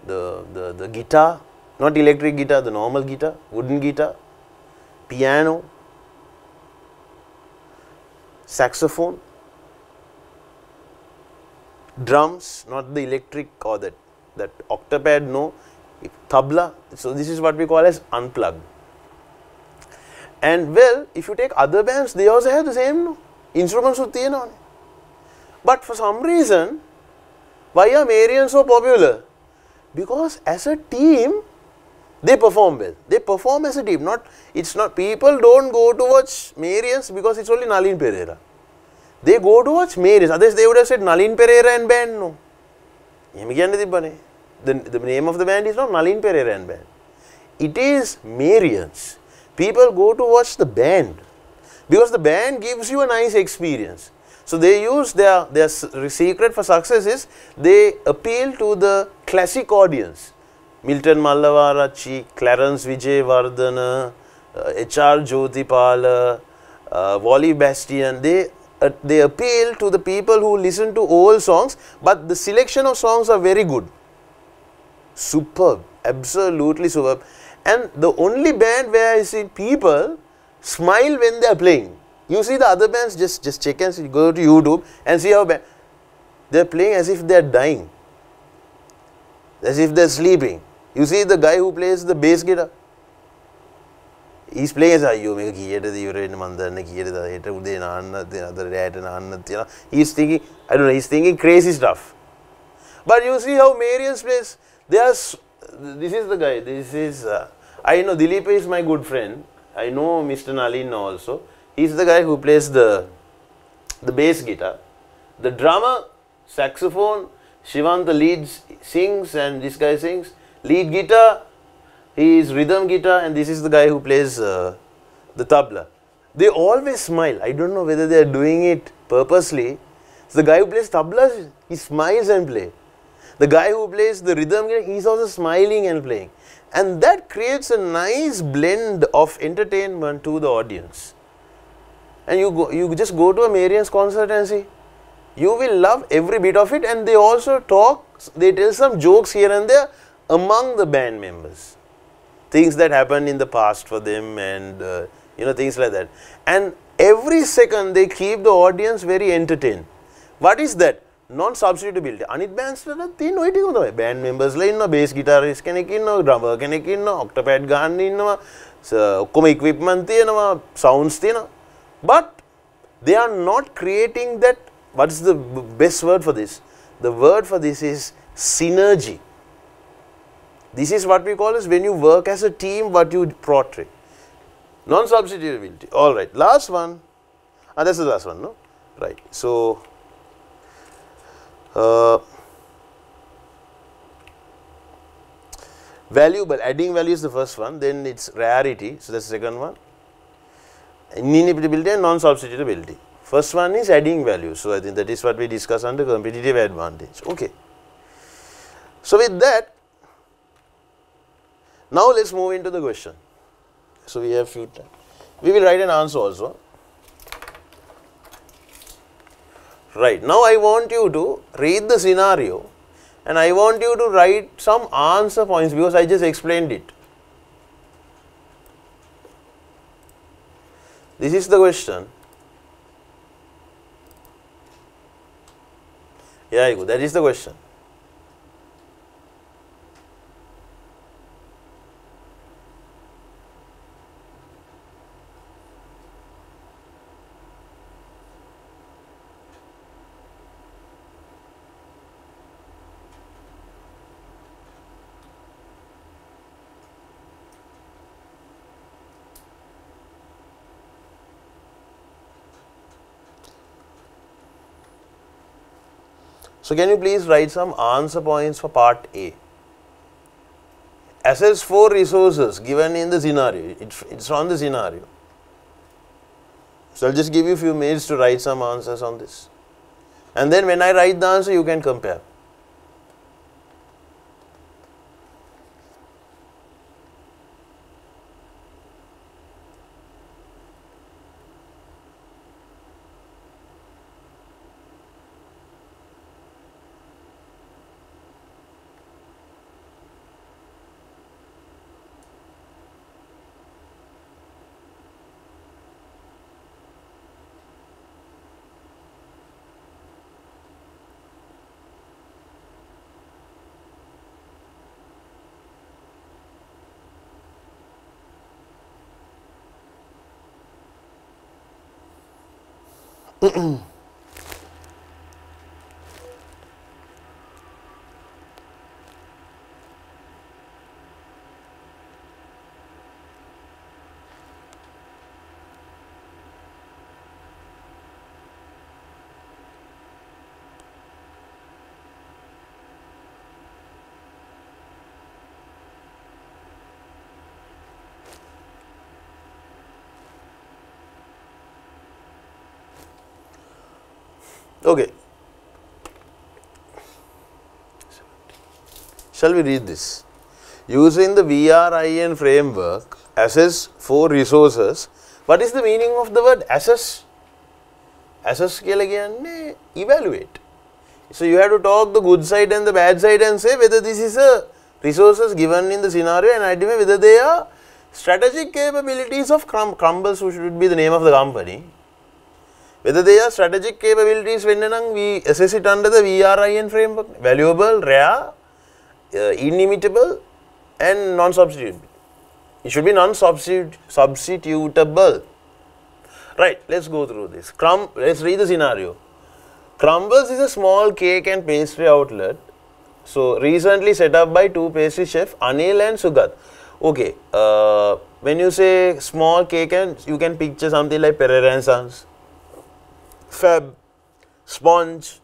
the the the guitar, not electric guitar, the normal guitar, wooden guitar, piano, saxophone, drums, not the electric or that, that octopad, no, tabla. So, this is what we call as unplugged. And well, if you take other bands, they also have the same instruments with. But for some reason, why are Marians so popular? Because as a team, they perform well. They perform as a team. Not it's not people don't go to watch Marians because it's only Nalin Perera. They go to watch Marians. Others they would have said Nalin Perera and band. No. The, the name of the band is not Nalin Perera and band. It is Marians. People go to watch the band because the band gives you a nice experience. So they use their their secret for success is they appeal to the classic audience Milton Mallawarachchi, Clarence Wijewardena, uh, H.R. Jothipala, uh, Wally Bastian, they, uh, they appeal to the people who listen to old songs, but the selection of songs are very good. Superb, absolutely superb. And the only band where I see people smile when they are playing. You see the other bands, just, just check and see, go to YouTube and see how band, they are playing as if they are dying, as if they are sleeping. You see the guy who plays the bass guitar, he's playing as අයියෝ මේක කීයටද ඉවර වෙන්නේ මන් දන්නේ කීයටද හෙට උදේ නාන්න තියෙන අද රැයට නාන්න තියෙනවා he's thinking I don't know he's thinking crazy stuff but you see how Marius plays there's this is the guy this is uh, I know Dilip is my good friend I know Mr. Nalin also he's the guy who plays the the bass guitar the drummer saxophone Shivanta leads sings and this guy sings lead guitar he is rhythm guitar and this is the guy who plays uh, the tabla. They always smile. I don't know whether they are doing it purposely. So the guy who plays tabla, he smiles and plays. The guy who plays the rhythm guitar, he's also smiling and playing. And that creates a nice blend of entertainment to the audience. And you go, you just go to a Marian's concert and see. You will love every bit of it and they also talk, they tell some jokes here and there among the band members things that happened in the past for them and uh, you know things like that. And every second they keep the audience very entertained. What is that? non substitutability අනිත් bands වලට තියෙන ওই ටිකම තමයි band මෙම්බර්ස්ලා ඉන්නවා base ගිටාරිස්ට් කෙනෙක් ඉන්නවා ඩ්‍රමර් කෙනෙක් ඉන්නවා ඔක්ටපැඩ් ගහන්න ඉන්නවා ඔක්කොම ඉක්විප්මන්ට් තියෙනවා සවුන්ඩ්ස් තියෙනවා but they are not creating that what is the best word for this the word for this is synergy this is what we call as when you work as a team, what you portray. Non-substitutability. All right. Last one. Ah, that's the last one, no? Right. So, uh, valuable, adding value is the first one, then it's rarity, so that's the second one. Inimitability and non-substitutability. First one is adding value, so I think that is what we discuss under competitive advantage. Okay. So with that, now let us move into the question. So we have few time. We will write an answer also. Right. Now I want you to read the scenario and I want you to write some answer points because I just explained it. This is the question. Yeah, that is the question. So, can you please write some answer points for part A? Assess four resources given in the scenario, it's, on the scenario. So, I will just give you a few minutes to write some answers on this. And then when I write the answer, you can compare. Okay. Shall we read this? Using the VRIN framework, assess four resources. What is the meaning of the word assess? Assess again, evaluate. So you have to talk the good side and the bad side and say whether this is a resources given in the scenario and identify whether they are strategic capabilities of Crumbles, which should be the name of the company whether they are strategic capabilities වෙන්න නම් we assess it under the VRIN framework valuable rare uh, inimitable and non-substitutable. It should be non-substitutable. Right, let's go through this. Crum let's read the scenario. Crumbles is a small cake and pastry outlet. So, recently set up by two pastry chefs, Anil and Sugat. Okay, uh, when you say small cake and you can picture something like Perera and Sons, Fab, Sponge,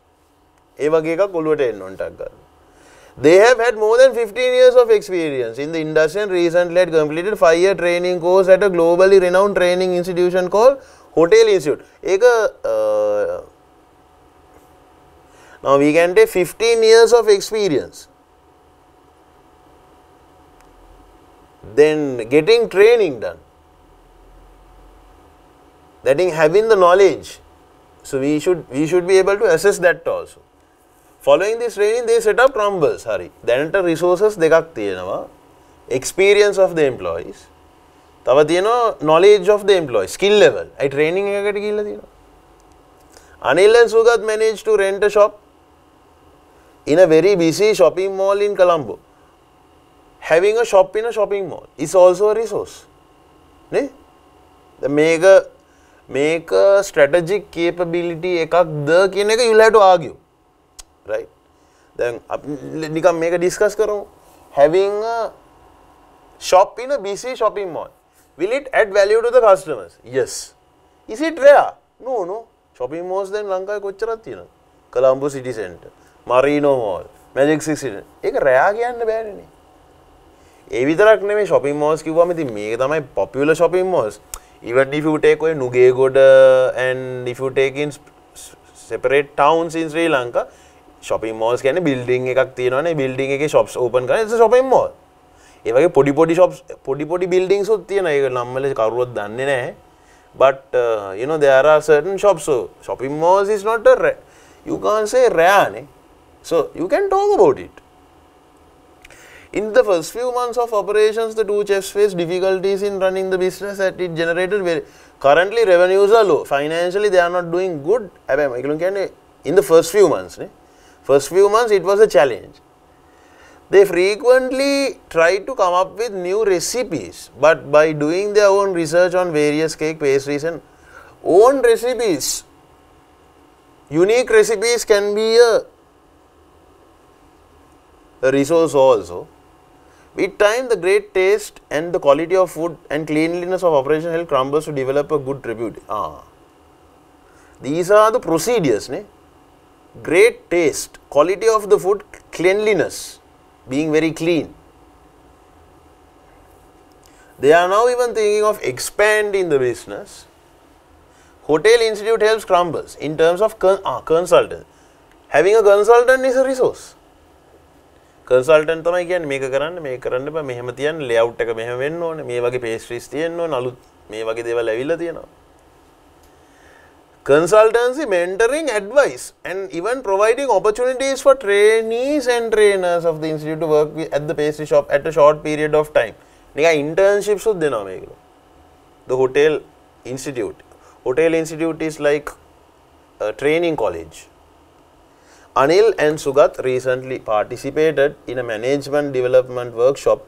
Eva වගේ එකක් ඔළුවට non tagar. They have had more than 15 years of experience in the industry and recently had completed 5 year training course at a globally renowned training institution called Hotel Institute. uh, now we can take 15 years of experience. Then getting training done. That is having the knowledge. So we should we should be able to assess that also. Following this training, they set up crumbles. Sorry. දැනට resources දෙකක් තියෙනවා. experience of the employees. තව තියෙනවා knowledge of the employees, skill level. A training එකකට ගිහිල්ලා තියෙනවා. Anil and Sugat managed to rent a shop in a very busy shopping mall in Colombo. Having a shop in a shopping mall is also a resource. නේ? මේක මේක strategic capability එකක්ද කියන එක you'll have to argue. Right? දැන් නිකම් මේක discuss කරමු. Having a shop in a busy shopping mall. Will it add value to the customers? Yes. Is it rare? No no. Shopping malls දැන් ලංකාවේ කොච්චරක් තියෙනවද? Colombo city center marino mall magic city. ඒක රෑ කියන්න බෑනේ ඒ විතරක් නෙමෙයි shopping malls කිව්වම ඉතින් මේක තමයි popular shopping malls. Even if you take away Nugegoda and if you take in separate towns in Sri Lanka shopping malls කියන්නේ building එකක් තියෙනවනේ building එකේ shops open කරන it's a shopping mall. ඒ වගේ පොඩි පොඩි shops පොඩි පොඩි buildings උත් තියෙනවා. ඒක නම් වල කවුරුවත් දන්නේ නැහැ. But uh, you know there are certain shops so shopping malls is not a you can't say rare ne? So you can talk about it. In the first few months of operations, the two chefs faced difficulties in running the business that it generated. Very, currently, revenues are low. Financially, they are not doing good. In the first few months, ne? First few months it was a challenge. They frequently tried to come up with new recipes, but by doing their own research on various cake pastries and own recipes, unique recipes can be a, a resource also. With time, the great taste and the quality of food and cleanliness of operation help crumbles to develop a good repute. Ah. These are the procedures. Ne? great taste, quality of the food, cleanliness, being very clean. They are now even thinking of expanding the business. Hotel Institute helps Crumbles in terms of con ah, consultant. Having a consultant is a resource. Consultant තමයි කියන්නේ මේක කරන්න මේ කරන්න බෑ මෙහෙම තියන්න layout එක මෙහෙම වෙන්න ඕනේ මේ වගේ පේස්ට්‍රීස් තියෙන්න ඕනේ අලුත් මේ වගේ දේවල් ඇවිල්ලා තියෙනවා consultancy, mentoring, advice and even providing opportunities for trainees and trainers of the institute to work at the pastry shop at a short period of time. నీకు ఆ ఇంటర్న్షిప్స్ వద్దేనా The hotel institute, hotel institute is like a training college. Anil and Sugat recently participated in a management development workshop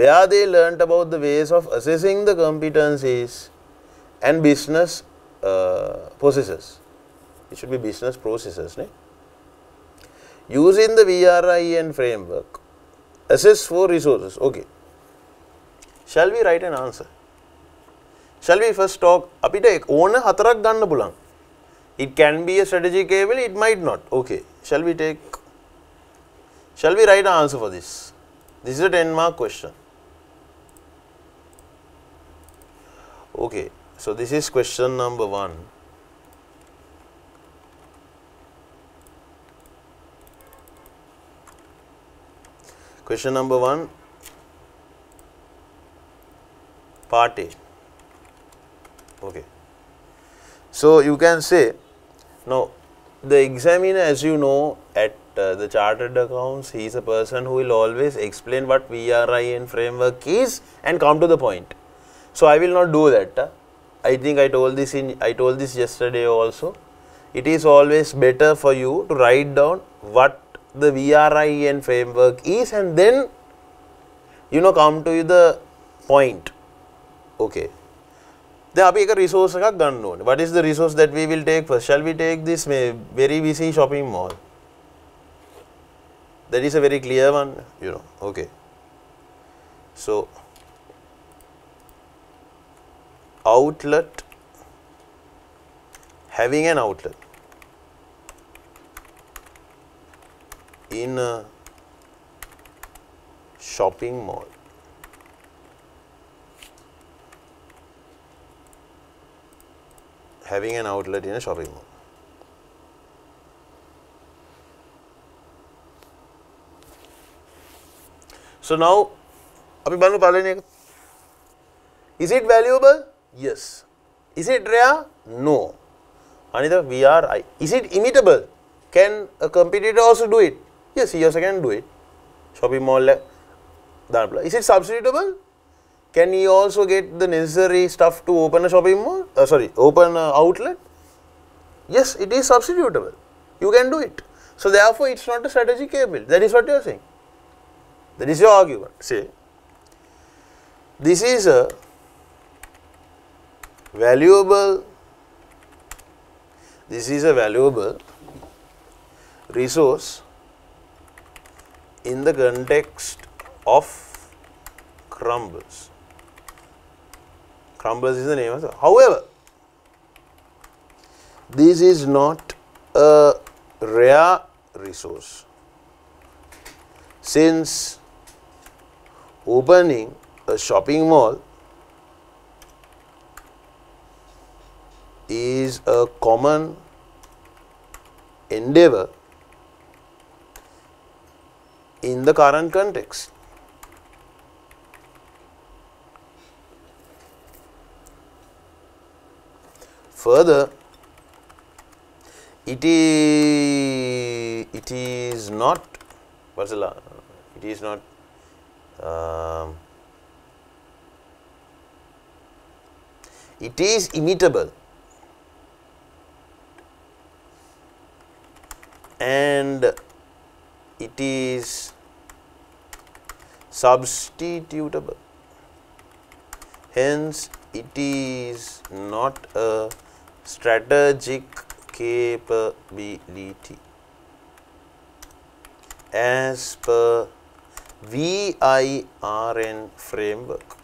where they learnt about the ways of assessing the competencies and business uh, processes. It should be business processes. Ne? Using the VRIN framework, assess four resources. Okay. Shall we write an answer? Shall we first talk? අපිට ඕන හතරක් ගන්න පුළුවන්. It can be a strategic cable, it might not. Okay. Shall we take, shall we write an answer for this? This is a 10 mark question. Okay. So, this is question number 1. Question number 1 part A. Okay. So, you can say now the examiner as you know at uh, the chartered accounts he is a person who will always explain what VRIN framework is and come to the point. So, I will not do that. Uh, I think I told this in I told this yesterday also. It is always better for you to write down what the VRIN framework is and then you know come to the point. Okay. දැන් අපි එක resource What is the resource that we will take first? Shall we take this may very busy shopping mall? That is a very clear one, you know. Okay. So outlet having an outlet in a shopping mall having an outlet in a shopping mall. So now, अभी पाले नहीं Is it valuable? Yes. Is it rare? No. Another VRI is it imitable can a competitor also do it? Yes he also can do it. Shopping mall is it substitutable? Can he also get the necessary stuff to open a shopping mall? Uh, sorry open outlet? Yes it is substitutable. You can do it. So therefore it's not a strategic cable that is what you are saying. That is your argument. Say this is a valuable this is a valuable resource in the context of crumbles Crumbles is the name of it. However, this is not a rare resource since opening a shopping mall is a common endeavor in the current context. Further, it is it is not what's the it is not um, it is imitable and it is substitutable hence it is not a strategic capability as per VIRN framework.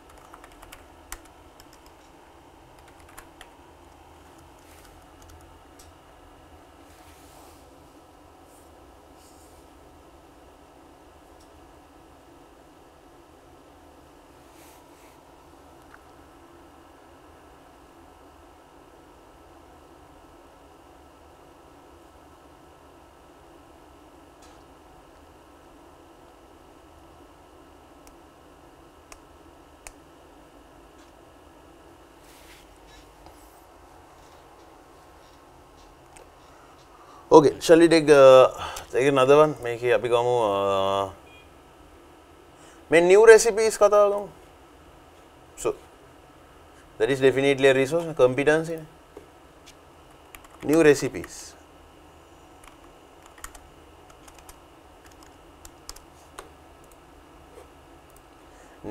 Okay, shall we take uh, take another one? මේකේ අපි ගමු මේ new recipes කතාව ගමු. So that is definitely a resource competency. New recipes.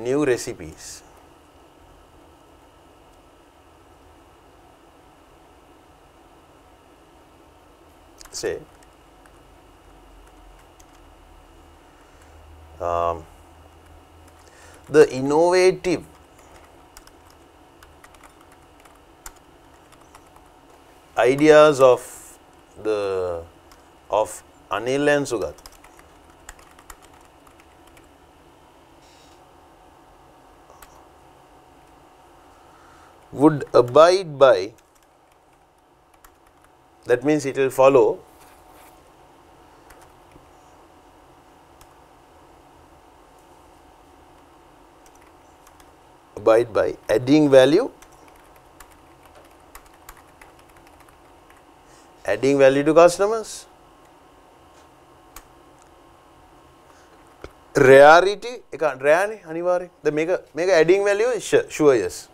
New recipes. Say um, the innovative ideas of the of Anil and Sugat. Would abide by that means it will follow abide by adding value adding value to customers rarity එක රෑනේ අනිවාර්යෙන් දැන් මේක මේක adding value is sure yes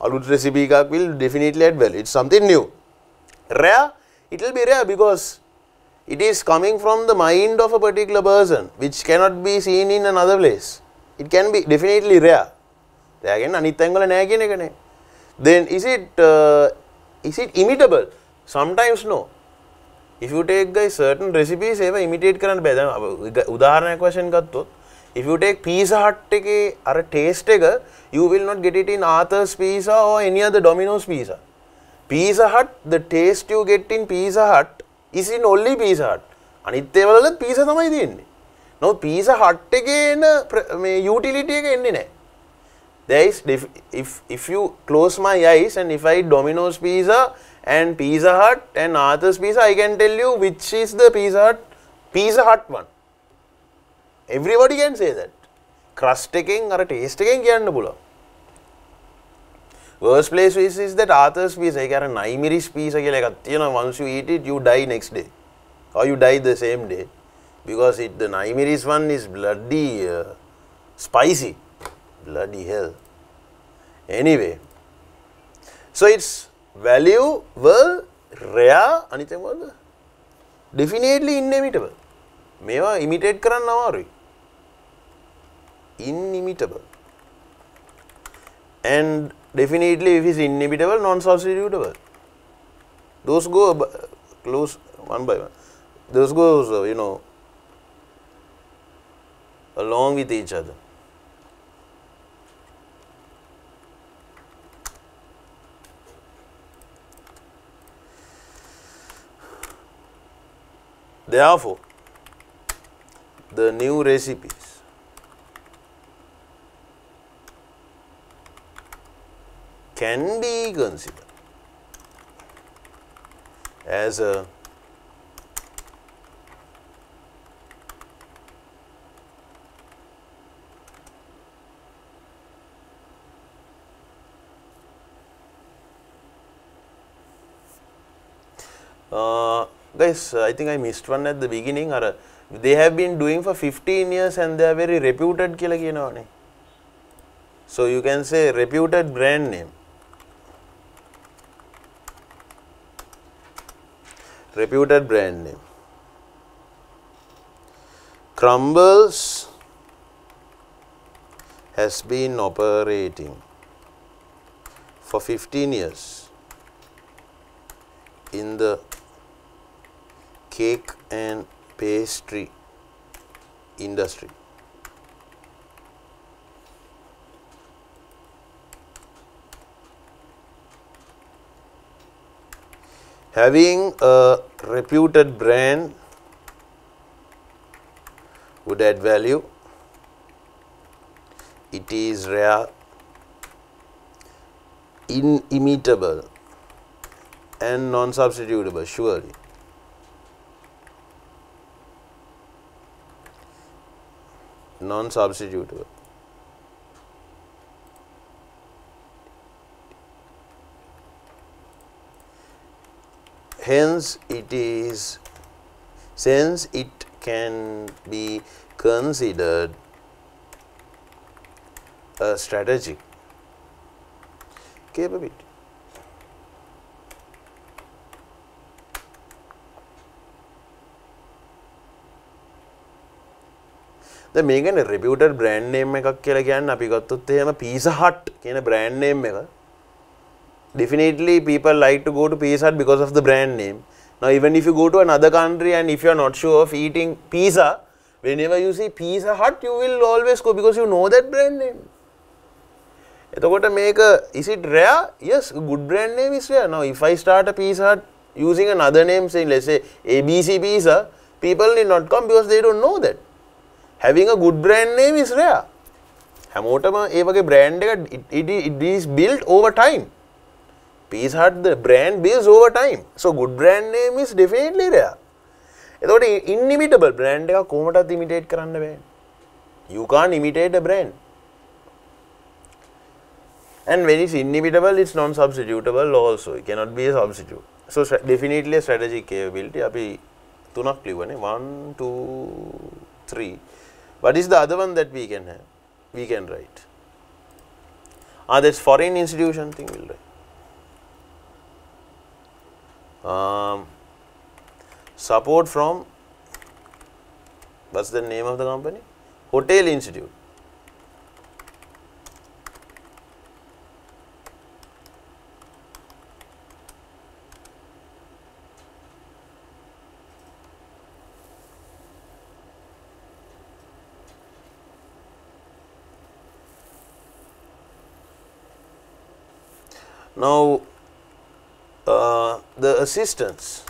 අලුත් recipe එකක් will definitely add value it's something new rare it will be rare because it is coming from the mind of a particular person which cannot be seen in another place it can be definitely rare රෑ ගන්න අනිත් තැන්වල නෑ කියන එකනේ then is it uh, is it imitable? Sometimes no. If you take guys certain recipes ඒවා imitate කරන්න බෑ. දැන් උදාහරණයක් වශයෙන් ගත්තොත් if you take pizza hut එකේ අර taste එක you will not get it in Arthur's pizza or any other Domino's pizza. Pizza hut the taste you get in pizza hut is in only pizza hut. අනිත් ඒවලත් pizza තමයි තියෙන්නේ. නමුත් pizza hut එකේ එන මේ utility එක එන්නේ නැහැ there is if, if if you close my eyes and if I eat Domino's pizza and Pizza Hut and Arthur's pizza, I can tell you which is the Pizza Hut Pizza Hut one. Everybody can say that. crust එකෙන් අර taste එකෙන් කියන්න පුළුවන්. worst place is, is that Arthur's pizza. ඒක අර Naimiri's pizza කියලා එකක් තියෙනවා. once you eat it, you die next day. Or you die the same day. Because it, the Naimiri's one is bloody uh, spicy. Bloody hell. Anyway, so it's valuable, rare, අනිතම මොකද? definitely inimitable. මේවා imitate කරන්න අමාරුයි. inimitable. And definitely if it's inimitable, non-substitutable. Those go close one by one. Those goes, uh, you know, along with each other. Therefore, the new recipes can be considered as a uh, guys i think i missed one at the beginning or they have been doing for 15 years and they are very reputed කියලා කියනවානේ so you can say reputed brand name reputed brand name crumbles has been operating for 15 years in the cake and pastry industry. Having a reputed brand would add value. It is rare, inimitable and non-substitutable surely. Non-substitutable. Hence, it is since it can be considered a strategic capability. ද මේකන reputed brand name එකක් කියලා කියන්න අපි ගත්තොත් එහෙම pizza hut කියන brand name එක definitely people like to go to Pizza Hut because of the brand name. Now even if you go to another country and if you are not sure of eating pizza, whenever you see Pizza Hut, you will always go because you know that brand name. එතකොට මේක is it rare? Yes, a good brand name is rare. Now if I start a Pizza Hut using another name saying let's say ABC Pizza, people will not come because they don't know that. having a good brand name is rare. හැමෝටම ඒ වගේ brand එක ඉඩස් built over time පිහටද brand builds over time so good brand names definitely රයා එතොට inimitable බ්‍රන්් එක කෝමටත් imitate කරන්න බෑ. යුකා නිමිටේට බ්‍රන්් and when it's inimitable it's non substitutable also. It cannot be a substitute. So definitely a strategic capability. අපි තුනක් ලිවනේ 1 2 3 what is the other one that we can have? We can write. Ah, that's foreign institution thing will write. Um, support from what's the name of the company? Hotel Institute. Now, uh, the assistance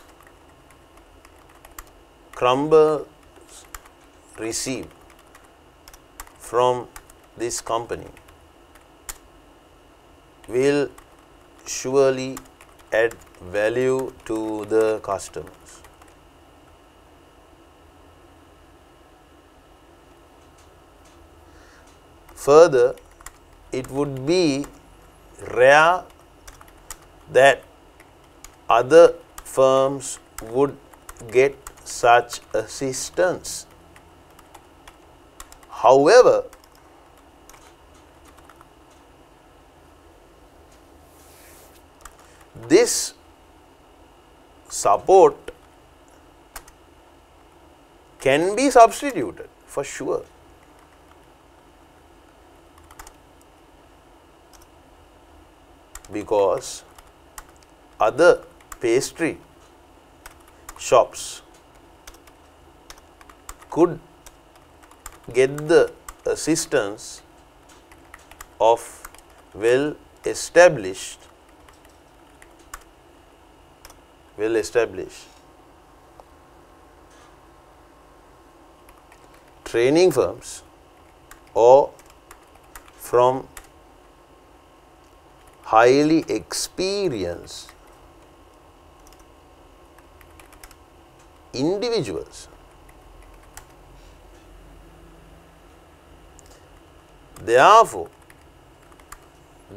Crumble receive from this company will surely add value to the customers. Further, it would be rare that other firms would get such assistance. However, this support can be substituted for sure. Because other pastry shops could get the assistance of well established well established training firms or from highly experienced individuals therefore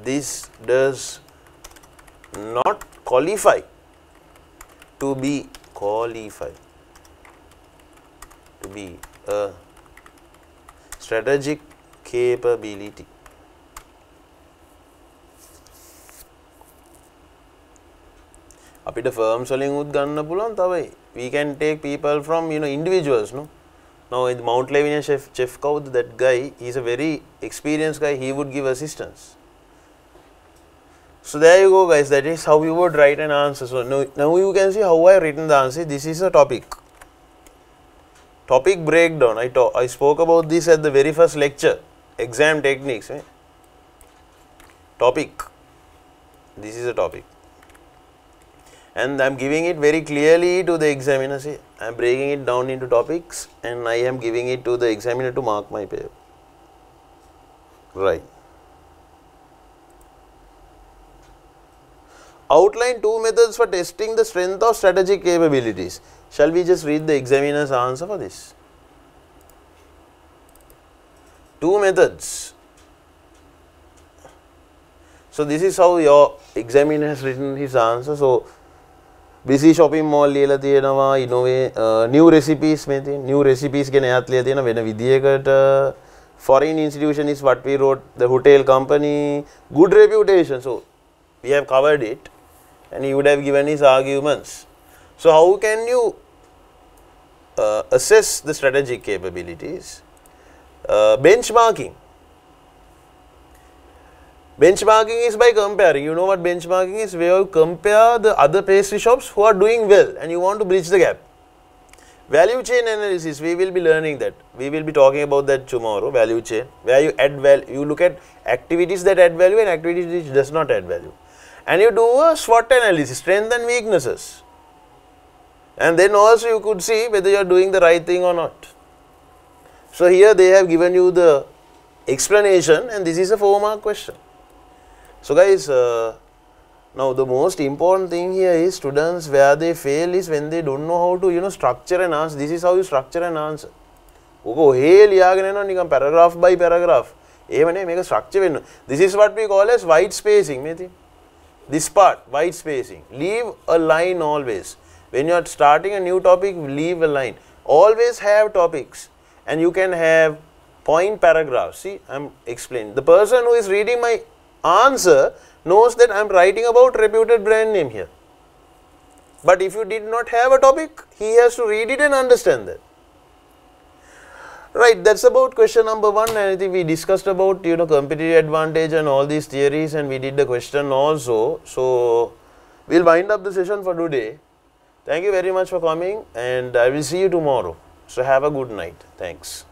this does not qualify to be qualified to be a strategic capability. අපිට firms වලින් උත් ගන්න පුළුවන් තවයි we can take people from you know individuals no now in Mount Lavinia chef chef Kaud, that guy he's a very experienced guy he would give assistance so there you go guys that is how you would write an answer. So now, now you can see how I written the answer this is a topic. Topic breakdown I, talk, I spoke about this at the very first lecture exam techniques. Eh? Topic this is a topic and I am giving it very clearly to the examiner see I am breaking it down into topics and I am giving it to the examiner to mark my paper right. outline two methods for testing the strength of strategic capabilities. Shall we just read the examiner's answer for this? Two methods. So, this is how your examiner has written his answer. So, busy shopping mall ලියලා තියෙනවා ඉනෝවේ new recipes මේ තියෙන new recipes ගැන එයාත් ලියලා තියෙන වෙන විදියකට foreign institution is what we wrote the hotel company good reputation so we have covered it and he would have given his arguments. So, how can you uh, assess the strategic capabilities? Uh, benchmarking. Benchmarking is by comparing. You know what benchmarking is? Where you compare the other pastry shops who are doing well and you want to bridge the gap. Value chain analysis, we will be learning that. We will be talking about that tomorrow, value chain, where you add value, you look at activities that add value and activities which does not add value and you do a SWOT analysis, strength and weaknesses. And then also you could see whether you are doing the right thing or not. So, here they have given you the explanation and this is a 4 mark question. So, guys, uh, now the most important thing here is students where they fail is when they don't know how to you know structure an answer. This is how you structure an answer. ඕක ඔහේ ලියාගෙන යනවා නිකන් paragraph by paragraph. එහෙම නෙමෙයි මේක structure වෙන්න. This is what we call as white spacing මේ තියෙන්නේ this part white spacing leave a line always when you are starting a new topic leave a line always have topics and you can have point paragraphs see i am explaining the person who is reading my answer knows that i am writing about reputed brand name here but if you did not have a topic he has to read it and understand that Right, that's about question number one and I think we discussed about you know competitive advantage and all these theories and we did the question also. So, we will wind up the session for today. Thank you very much for coming and I will see you tomorrow. So, have a good night. Thanks.